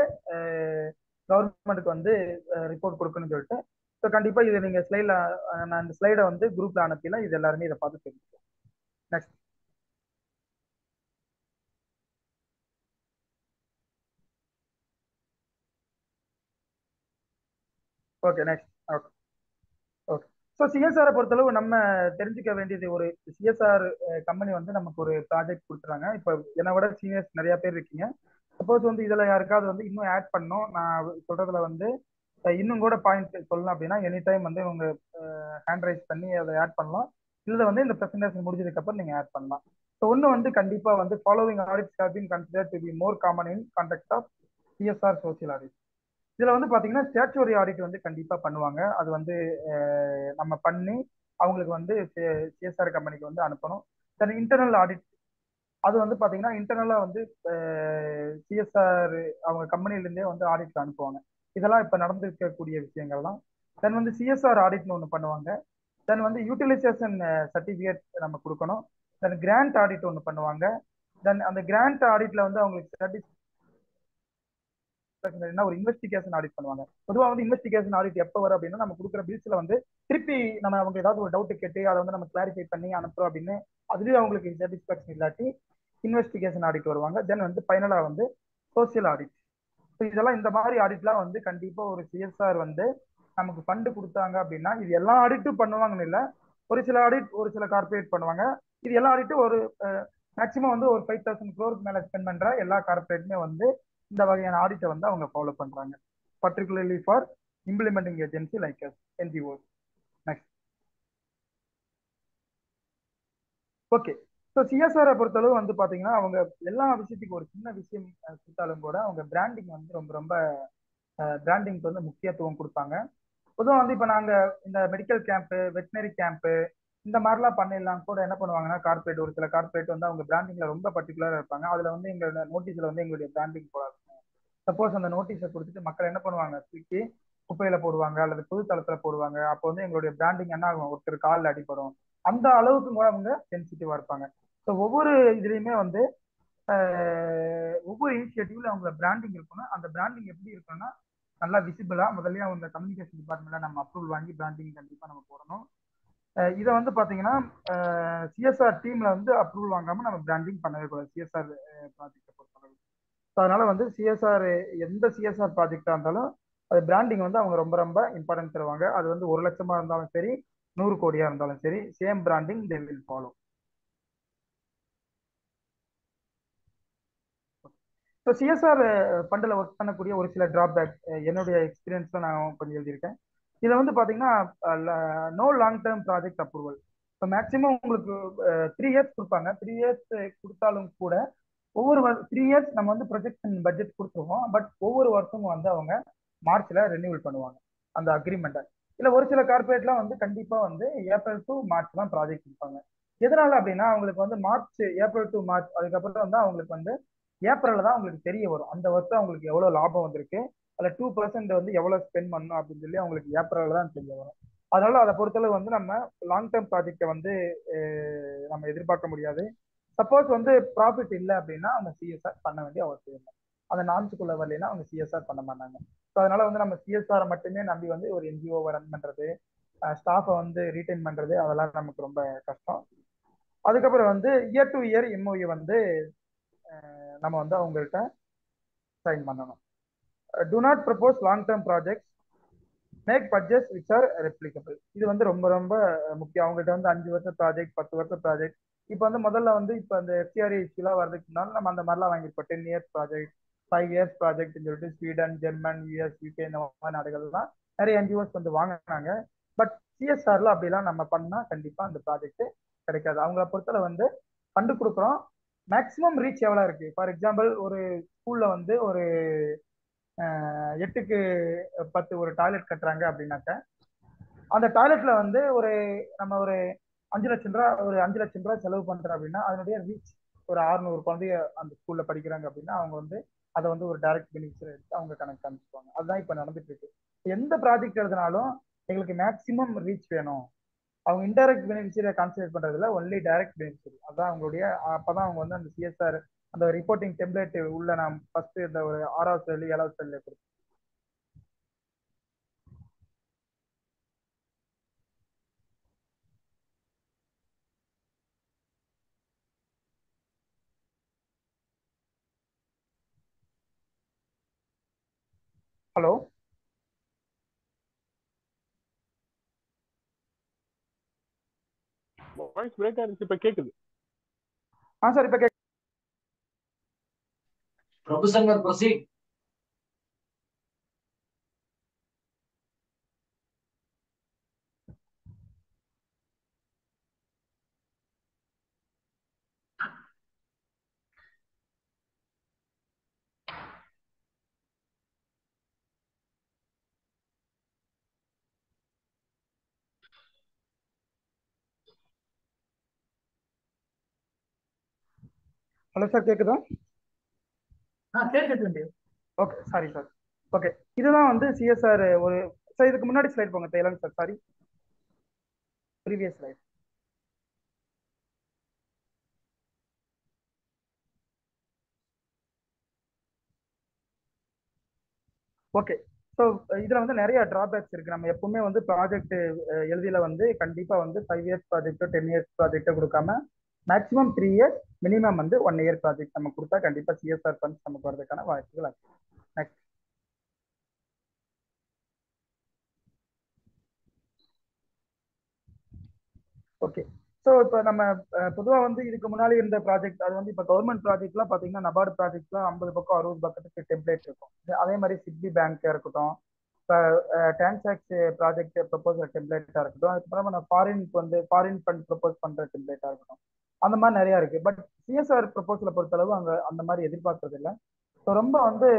கவர்மெண்ட்டுக்கு வந்து ரிப்போர்ட் கொடுக்கணும்னு சொல்லிட்டு ஸோ கண்டிப்பா இது நீங்க ஸ்லைட்ல நான் இந்த ஸ்லைடை வந்து குரூப்ல அனுப்பினா இது எல்லாருமே இதை பார்த்து தெரிஞ்சுக்கோம் next okay next okay so சிஎஸ்ஆரை பொறுத்தளவு நம்ம தெரிஞ்சுக்க வேண்டியது ஒரு சிஎஸ்ஆர் கம்பெனி வந்து நமக்கு ஒரு ப்ராஜெக்ட் கொடுத்துறாங்க. இப்போ என்னை விட சீனியர்ஸ் நிறைய பேர் இருக்கீங்க. சப்போஸ் வந்து இதில் யாருக்காவது வந்து இன்னும் ஆட் பண்ணோம் நான் சொல்றதுல வந்து இன்னும் கூட பாயிண்ட் சொல்லணும் அப்படின்னா எனி டைம் வந்து உங்க ஹேண்ட் ரைஸ் பண்ணி அதை ஆட் பண்ணலாம். இல்லை வந்து இந்த ப்ரெசன்டேஷன் முடிஞ்சதுக்கப்புறம் நீங்கள் ஆட் பண்ணலாம். ஸோ ஒன்று வந்து கண்டிப்பாக வந்து following audits have been consider to be more common in context of CSR social audit இதுல வந்து பாத்தீங்கன்னா ஸ்டேச்சுவரி ஆடிட் வந்து கண்டிப்பா பண்ணுவாங்க. அது வந்து நம்ம பண்ணி அவங்களுக்கு வந்து சிஎஸ்ஆர் கம்பெனிக்கு வந்து அனுப்பணும். தென் இன்டர்னல் ஆடிட் அது வந்து பாத்தீங்கன்னா இன்டர்னலா வந்து சிஎஸ்ஆர் அவங்க கம்பெனில இருந்தே வந்து ஆடிட்ல அனுப்புவாங்க. இதெல்லாம் இப்ப நடந்திருக்கக்கூடிய விஷயங்கள்லாம். தென் வந்து சிஎஸ்ஆர் ஆடிட்னு ஒன்று பண்ணுவாங்க. தென் வந்து யூட்டிலைசேஷன் சர்டிஃபிகேட் நம்ம கொடுக்கணும். தென் கிராண்ட் ஆடிட் ஒன்று பண்ணுவாங்க. தென் அந்த கிராண்ட் ஆடிட்ல வந்து அவங்களுக்கு என்ன ஒரு இன்வெஸ்டிகேஷன் ஆடிட் பண்ணுவாங்க. பொதுவாக வந்து இன்வெஸ்டிகேஷன் ஆடிட் எப்போ வரும் அப்படின்னா நம்ம கொடுக்குற பில்ஸ்ல வந்து திருப்பி நம்ம அவங்க ஏதாவது ஒரு டவுட் கேட்டு அதை வந்து நம்ம கிளாரிஃபை பண்ணி அனுப்புறோம் அப்படின்னு அதுலேயும் அவங்களுக்கு சாட்டிஸ்பாக்சன் இல்லாட்டி இன்வெஸ்டிகேஷன் ஆடிட் வருவாங்க. தென் வந்து ஃபைனலா வந்து சோசியல் ஆடிட் ஸோ இதெல்லாம் இந்த மாதிரி ஆடிட்லாம் வந்து கண்டிப்பா ஒரு சிஎஸ்ஆர் வந்து நமக்கு ஃபண்டு கொடுத்தாங்க அப்படின்னா இது எல்லா ஆடிட்டும் பண்ணுவாங்கன்னு இல்லை. ஒரு சில ஆடிட் ஒரு சில கார்பரேட் பண்ணுவாங்க. இது எல்லா ஆடிட்டும் ஒரு மேக்ஸிமம் வந்து ஒரு ஃபைவ் தௌசண்ட் க்ரோருக்கு மேலே ஸ்பெண்ட் பண்ற எல்லா கார்பரேட்டுமே வந்து இந்த வகையான ஆடிட்டை வந்து அவங்க ஃபாலோ பண்றாங்க. Particularly for implementing agency like NGO next okay so சிஎஸ்ஆரை பொறுத்தளவு வந்து பார்த்தீங்கன்னா அவங்க எல்லா விஷயத்துக்கும் ஒரு சின்ன விஷயம் கொடுத்தாலும் கூட அவங்க பிராண்டிங் வந்து ரொம்ப ரொம்ப பிராண்டிங்க்கு வந்து முக்கியத்துவம் கொடுப்பாங்க. பொதுவாக வந்து இப்போ நாங்கள் இந்த மெடிக்கல் கேம்ப்பு வெட்டினரி கேம்ப்பு இந்த மாதிரிலாம் பண்ணிடலாம் கூட என்ன பண்ணுவாங்கன்னா கார்பரேட் ஒரு சில கார்பரேட் வந்து அவங்க பிராண்டிங்கில் ரொம்ப பர்டிகுலராக இருப்பாங்க. அதில் வந்து எங்களோட நோட்டீஸில் வந்து எங்களுடைய பிராண்டிங் போடாது. சப்போஸ் அந்த நோட்டீஸை கொடுத்துட்டு மக்கள் என்ன பண்ணுவாங்க? தூக்கி குப்பையில போடுவாங்க அல்லது பொது தளத்துல போடுவாங்க. அப்போ வந்து எங்களுடைய பிராண்டிங் என்ன ஆகும்? ஒருத்தர் காலில் அடிப்படும் அந்த அளவுக்கு கூட அவங்க சென்சிட்டிவா இருப்பாங்க. ஸோ ஒவ்வொரு இதுலயுமே வந்து ஒவ்வொரு இனிஷியேட்டிவ்ல அவங்க பிராண்டிங் இருக்கணும். அந்த பிராண்டிங் எப்படி இருக்கணும்னா நல்லா விசிபிளா முதல்ல அவங்க கம்யூனிகேஷன் டிபார்ட்மெண்ட்ல நம்ம அப்ரூவல் வாங்கி பிராண்டிங் கண்டிப்பா நம்ம போடணும். இதை வந்து பாத்தீங்கன்னா சிஎஸ்ஆர் டீம்ல வந்து அப்ரூவல் வாங்காம நம்ம பிராண்டிங் பண்ணவே கூடாது. சிஎஸ்ஆர் ப்ராஜெக்ட் ஸோ அதனால வந்து சிஎஸ்ஆர் எந்த சிஎஸ்ஆர் ப்ராஜெக்டாக இருந்தாலும் அது பிராண்டிங் வந்து அவங்க ரொம்ப ரொம்ப இம்பார்ட்டன்ஸ் தருவாங்க. அது வந்து ஒரு லட்சமா இருந்தாலும் சரி நூறு கோடியா இருந்தாலும் சரி same branding they will follow so CSR ஃபண்டில் ஒர்க் பண்ணக்கூடிய ஒரு சில டிராபேக் என்னுடைய எக்ஸ்பீரியன்ஸில் நான் கொஞ்சம் எழுதியிருக்கேன். இதில் வந்து பார்த்தீங்கன்னா no long term project approval இப்போ மேக்ஸிமம் உங்களுக்கு த்ரீ இயர்ஸ் கொடுப்பாங்க. த்ரீ இயர்ஸ் கொடுத்தாலும் கூட ஒவ்வொரு த்ரீ இயர்ஸ் நம்ம வந்து ப்ரொஜெக்ஷன் பட்ஜெட் கொடுத்துருவோம். பட் ஒவ்வொரு வருஷமும் வந்து அவங்க மார்ச்ல ரெனியூவல் பண்ணுவாங்க. அந்த அக்ரிமெண்ட்டை இல்லை ஒரு சில கார்பரேட்லாம் வந்து கண்டிப்பாக வந்து ஏப்ரல் டு மார்ச் தான் ப்ராஜெக்ட் கொடுப்பாங்க. எதனால அப்படின்னா அவங்களுக்கு வந்து மார்ச் ஏப்ரல் டு மார்ச் அதுக்கப்புறம் வந்து அவங்களுக்கு வந்து ஏப்ரல்ல தான் அவங்களுக்கு தெரிய வரும். அந்த வருஷம் அவங்களுக்கு எவ்வளவு லாபம் வந்திருக்கு அதுல டூ பர்சன்ட் வந்து எவ்வளவு ஸ்பெண்ட் பண்ணணும் அப்படின்னு சொல்லி அவங்களுக்கு ஏப்ரல்ல தான் தெரிய வரும். அதனால அதை பொறுத்தளவு வந்து நம்ம லாங் டேர்ம் ப்ராஜெக்டை வந்து நம்ம எதிர்பார்க்க முடியாது. சப்போஸ் வந்து ப்ராஃபிட் இல்லை அப்படின்னா அவங்க சிஎஸ்ஆர் பண்ண வேண்டிய அவசியம் இல்லை. அந்த நான்ஸுக்குள்ள வரலைன்னா அவங்க சிஎஸ்ஆர் பண்ண மாட்டாங்க. ஸோ அதனால வந்து நம்ம சிஎஸ்ஆரை மட்டுமே நம்பி வந்து ஒரு என்ஜிஓவை ரன் பண்றது ஸ்டாஃபை வந்து ரீட்டைன் பண்றது அதெல்லாம் நமக்கு ரொம்ப கஷ்டம். அதுக்கப்புறம் வந்து இயர் டு இயர் எம்ஓஇ வந்து நம்ம வந்து அவங்கள்ட்ட சைன் பண்ணணும். To not propose long term projects make budgets which are replicable இது வந்து ரொம்ப ரொம்ப முக்கியம். அவங்கள்ட்ட வந்து அஞ்சு வருஷம் ப்ராஜெக்ட் பத்து வருஷம் ப்ராஜெக்ட் இப்போ வந்து முதல்ல வந்து இப்போ அந்த எஃப்சிஆர்ஐ இஷ்யூலாம் வரதுக்கு நம்ம அந்த மாதிரிலாம் வாங்கியிருப்போம். Ten years project five years ப்ராஜெக்ட்னு சொல்லிட்டு ஸ்வீடன் ஜெர்மன் யூஎஸ் யூகே இந்த மாதிரி நாடுகள்லாம் நிறைய என்ஜிஓஸ் வந்து வாங்கினாங்க. பட் சிஎஸ்ஆர்ல அப்படிலாம் நம்ம பண்ணா கண்டிப்பா அந்த ப்ராஜெக்ட் கிடைக்காது. அவங்கள பொறுத்தல வந்து ஃபண்டு கொடுக்குறோம். மேக்ஸிமம் ரீச் எவ்வளோ இருக்கு? ஃபார் எக்ஸாம்பிள் ஒரு ஸ்கூல்ல வந்து ஒரு எட்டுக்கு பத்து ஒரு டாய்லெட் கட்டுறாங்க அப்படின்னாக்க அந்த டாய்லெட்ல வந்து ஒரு நம்ம ஒரு அஞ்சு லட்சம் ரூபா ஒரு அஞ்சு லட்சம் ரூபா செலவு பண்றேன் அப்படின்னா அதனுடைய ரீச் ஒரு 600 குழந்தைய அந்த ஸ்கூல்ல படிக்கிறாங்க அப்படின்னா அவங்க வந்து அதை வந்து ஒரு டைரக்ட் பெனிஃபிஷியர் எடுத்து அவங்க கணக்கு காமிச்சுப்பாங்க அதுதான் இப்போ நடந்துட்டு இருக்கு. எந்த ப்ராஜெக்ட் எழுதினாலும் எங்களுக்கு மேக்ஸிமம் ரீச் வேணும். அவங்க இன்டைரக்ட் பெனிஃபிஷியரை கான்சன்ட்ரேட் பண்றதுல ஒன்லி டைரக்ட் பெனிஃபிஷியரி அதான் அவங்களுடைய அப்பதான் அவங்க வந்து அந்த சிஎஸ்ஆர் அந்த ரிப்போர்ட்டிங் டெம்ப்ளேட் உள்ள நான் ஃபர்ஸ்ட் இந்த ஒரு ஆறாவது செல்லு ஏழாவது செல்லு கொடுத்தேன். ஹலோ? வாய்ஸ் பிரேக் ஆயிருச்சு இப்ப கேக்குது. ஆ சார் இப்போ Prabhu Shankar proceed hello sir கேக்குதா? ஆ கேட்குது ஓகே சாரி சார் ஓகே இதுதான் வந்து சிஎஸ்ஆர் ஒரு சார் இதுக்கு முன்னாடி ஸ்லைட் போங்க தேலன் sir sorry previous slide okay so இதுல வந்து நிறைய டிராபேக்ஸ் இருக்கு. நம்ம எப்பவுமே வந்து ப்ராஜெக்ட் எழுதியில வந்து கண்டிப்பா வந்து ஃபைவ் இயர்ஸ் ப்ராஜெக்டோ டென் இயர்ஸ் ப்ராஜெக்டோ கொடுக்காம மேக்ஸிமம் த்ரீ இயர்ஸ் மினிமம் வந்து ஒன் இயர் ப்ராஜெக்ட் நம்ம கொடுத்தா கண்டிப்பா சிஎஸ்ஆர் ஃபண்ட்ஸ் நமக்கு வரதுக்கான வாய்ப்புகள் இருக்கு நெக்ஸ்ட் ஓகே ஸோ இப்போ நம்ம பொதுவாக வந்து இதுக்கு முன்னாடி இருந்த ப்ராஜெக்ட் அது வந்து இப்போ கவர்மெண்ட் ப்ராஜெக்ட்லாம் பார்த்தீங்கன்னா நபார்டு ப்ராஜெக்ட்லாம் ஐம்பது பக்கம் அறுபது பக்கத்துக்கு டெம்ப்ளேட் இருக்கும். அதே மாதிரி சிட்பி பேங்க்காக இருக்கட்டும் இப்போ டிரான்சாக்ஸ் ப்ராஜெக்ட் ப்ரப்போசல் டெம்ப்ளேட்டாக இருக்கட்டும் அதுக்கப்புறமா நம்ம ஃபாரினுக்கு வந்து ஃபாரின் ஃபண்ட் ப்ரப்போஸ் பண்ணுற டெம்ப்ளேட்டாக இருக்கட்டும். அந்த மாதிரி நிறையா இருக்கு. பட் சிஎஸ்ஆர் ப்ரொபோசலை பொறுத்தளவு அங்கே அந்த மாதிரி எதிர்பார்க்கறது இல்லை. ஸோ ரொம்ப வந்து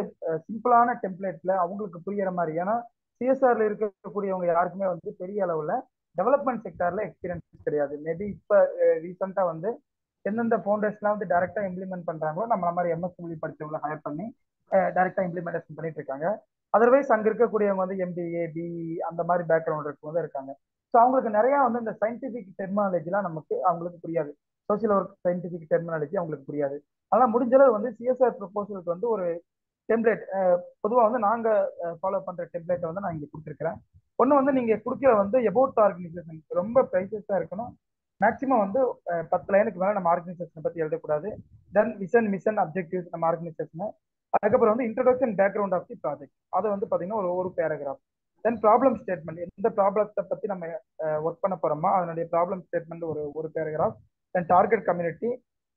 சிம்பிளான டெம்ப்ளேட்ல அவங்களுக்கு புரியிற மாதிரி. ஏன்னா சிஎஸ்ஆர்ல இருக்கக்கூடியவங்க யாருக்குமே வந்து பெரிய அளவில் டெவலப்மெண்ட் செக்டார்ல எக்ஸ்பீரியன்ஸ் கிடையாது. மேபி இப்போ ரீசெண்டா வந்து எந்தெந்த ஃபவுண்டேஷன்லாம் வந்து டேரெக்டா இம்ப்ளிமெண்ட் பண்றாங்களோ நம்மள மாதிரி எம்எஸ்டபிள்யூ படிச்சவங்களை ஹையர் பண்ணி டேரெக்டா இம்ப்ளிமெண்டேஷன் பண்ணிட்டு இருக்காங்க. அதர்வைஸ் அங்க இருக்கக்கூடியவங்க வந்து எம்பிஏ பிஇ அந்த மாதிரி பேக்ரவுண்ட் இருக்கவங்க இருக்காங்க. ஸோ அவங்களுக்கு நிறைய வந்து இந்த சயின்டிபிக் டெர்மினாலஜிலாம் நமக்கு அவங்களுக்கு புரியாது. சோசியல் ஒர்க் சயின்டிஃபிக் டெர்மினாலஜி அவங்களுக்கு புரியாது. அதனால் முடிஞ்ச அளவு வந்து சிஎஸ்ஆர் ப்ரொபோசலுக்கு வந்து ஒரு டெம்ப்ளேட் பொதுவாக வந்து நாங்கள் ஃபாலோ பண்ணுற டெம்ப்ளேட்டை வந்து நான் இங்கே கொடுத்துருக்குறேன். ஒன்று வந்து நீங்கள் கொடுக்குற வந்து எபவுட் ஆர்கனைசேஷன் ரொம்ப ப்ரைசஸாக இருக்கணும். மேக்ஸிமம் வந்து பத்து லைனுக்கு மேலே நம்ம ஆர்கனைசேஷனை பற்றி எழுதக்கூடாது. தென் விஷன் மிஷன் அப்ஜெக்டிவ்ஸ் நம்ம ஆர்கனைசேஷனை அதுக்கப்புறம் வந்து introduction background of the project அதை வந்து பார்த்தீங்கன்னா ஒரு ஒரு பேராகிராஃப் தென் ப்ராப்ளம் ஸ்டேட்மெண்ட் எந்த ப்ராப்ளத்தை பற்றி நம்ம ஒர்க் பண்ண போகிறோமோ அதனுடைய ப்ராப்ளம் ஸ்டேட்மெண்ட் ஒரு ஒரு paragraph then target community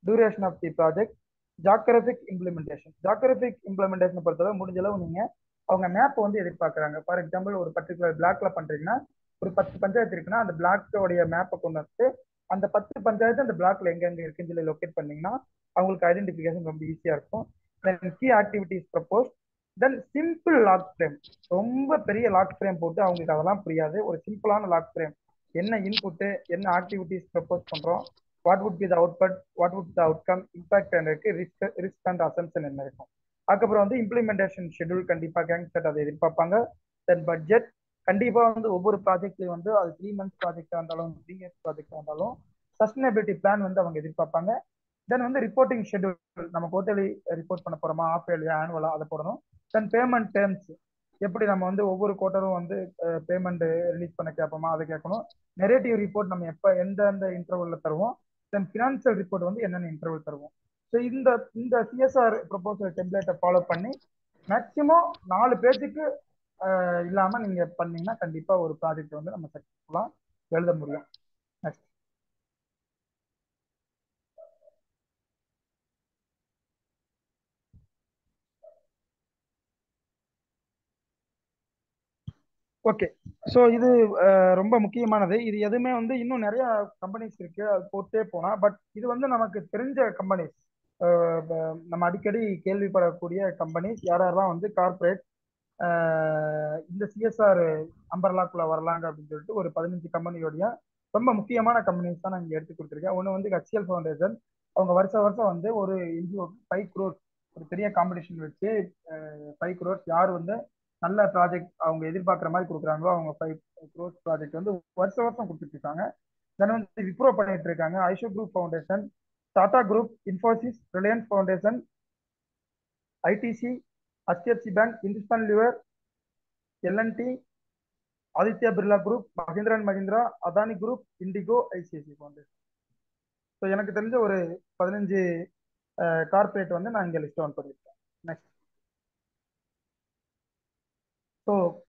duration of the project geographic implementation geographic implementation பொறுத்தவரை முடிஞ்ச அளவு நீங்கள் அவங்க மேப் வந்து எதிர்பார்க்குறாங்க. ஃபார் எக்ஸாம்பிள் ஒரு பர்டிகுலர் பிளாக்ல பண்ணுறீங்கன்னா ஒரு பத்து பஞ்சாயத்து இருக்குன்னா அந்த பிளாக்கோடைய மேப்பை கொண்டு வந்து அந்த பத்து பஞ்சாயத்து அந்த பிளாக்ல எங்கெங்க இருக்குன்னு சொல்லி லொக்கேட் பண்ணீங்கன்னா அவங்களுக்கு ஐடென்டிஃபிகேஷன் ரொம்ப ஈஸியாக இருக்கும். Then key activities propose then simple log frame ரொம்ப பெரிய லாக் ஃப்ரேம் போட்டு அவங்களுக்கு அதெல்லாம் புரியாது. ஒரு சிம்பிளான லாக் ஃப்ரேம் என்ன இன்புட்டு என்ன ஆக்டிவிட்டிஸ் ப்ரப்போஸ் பண்ணுறோம் what would be the output what would the outcome impact என்ன இருக்கு ரிஸ்க் ரிஸ்க் அண்ட் அசம்ஷன் என்ன இருக்கும்? அதுக்கப்புறம் வந்து இம்ப்ளிமெண்டேஷன் ஷெடியூல் கண்டிப்பாக கேங் செட் அதை எதிர்பார்ப்பாங்க. தென் பட்ஜெட் கண்டிப்பாக வந்து ஒவ்வொரு ப்ராஜெக்ட்லையும் வந்து அது த்ரீ மந்த்ஸ் ப்ராஜெக்டாக இருந்தாலும் த்ரீ இயர்ஸ் ப்ராஜெக்டாக இருந்தாலும் சஸ்டைனபிலிட்டி பிளான் வந்து அவங்க எதிர்பார்ப்பாங்க. தென் வந்து ரிப்போர்ட்டிங் ஷெடியூல் நம்ம குவார்டர்லி ரிப்போர்ட் பண்ண போகிறோமா ஆஃப் இயர்லியா ஆனுவலா அதை போடணும். தென் பேமெண்ட் டேர்ம்ஸ் எப்படி நம்ம வந்து ஒவ்வொரு குவார்ட்டரும் வந்து பேமெண்ட் ரிலீஸ் பண்ண கேட்போமா? அதை கேட்கணும். நெரேட்டிவ் ரிப்போர்ட் நம்ம எப்போ எந்தெந்த இன்டர்வலில் தருவோம்? தென் ஃபினான்சியல் ரிப்போர்ட் வந்து என்னென்ன இன்டர்வல் தருவோம்? ஸோ இந்த இந்த சிஎஸ்ஆர் ப்ரொபோசல் டெம்ப்ளேட்டை ஃபாலோ பண்ணி மேக்சிமம் நாலு பேஜுக்கு இல்லாமல் நீங்கள் பண்ணீங்கன்னா கண்டிப்பாக ஒரு ப்ராஜெக்ட் வந்து நம்ம சக்ஸஸ்ஃபுல்லாக எழுத முடியும் நெக்ஸ்ட் ஓகே ஸோ இது ரொம்ப முக்கியமானது. இது எதுவுமே வந்து இன்னும் நிறைய கம்பெனிஸ் இருக்கு. அது போட்டே போனா பட் இது வந்து நமக்கு தெரிஞ்ச கம்பெனிஸ் நம்ம அடிக்கடி கேள்விப்படக்கூடிய கம்பெனிஸ் யார் யாரெல்லாம் வந்து கார்ப்பரேட் இந்த சிஎஸ்ஆர் அம்பர்லாக்குள்ள வரலாங்க அப்படின்னு சொல்லிட்டு ஒரு பதினஞ்சு கம்பெனியோடைய ரொம்ப முக்கியமான கம்பெனிஸ் தான் நான் இங்கே எடுத்து கொடுத்துருக்கேன். ஒன்று வந்து ஹெச்எல் ஃபவுண்டேஷன் அவங்க வருஷம் வருஷம் வந்து ஒரு என்ஜிஓக்கு ஃபைவ் குரோர் ஒரு பெரிய காம்படிஷன் வச்சு ஃபைவ் குரோர்ஸ் யார் வந்து நல்ல ப்ராஜெக்ட் அவங்க எதிர்பார்க்குற மாதிரி கொடுக்குறாங்களோ அவங்க ஃபைவ் க்ரோர்ஸ் ப்ராஜெக்ட் வந்து வருஷம் வருஷம் கொடுத்துட்டு இருக்காங்க தென் வந்து விப்ரோ பண்ணிட்டு இருக்காங்க ஐஷோ group foundation Tata group Infosys Reliance foundation ITC HDFC bank Hindustan lever L and T Aditya Birla group Mahindra and Mahindra Adani group IndiGo ICICI foundation so எனக்கு தெரிஞ்ச ஒரு பதினஞ்சு கார்பரேட் வந்து நான் இங்கே லிஸ்ட் ஆன் பண்ணியிருக்கேன். Next so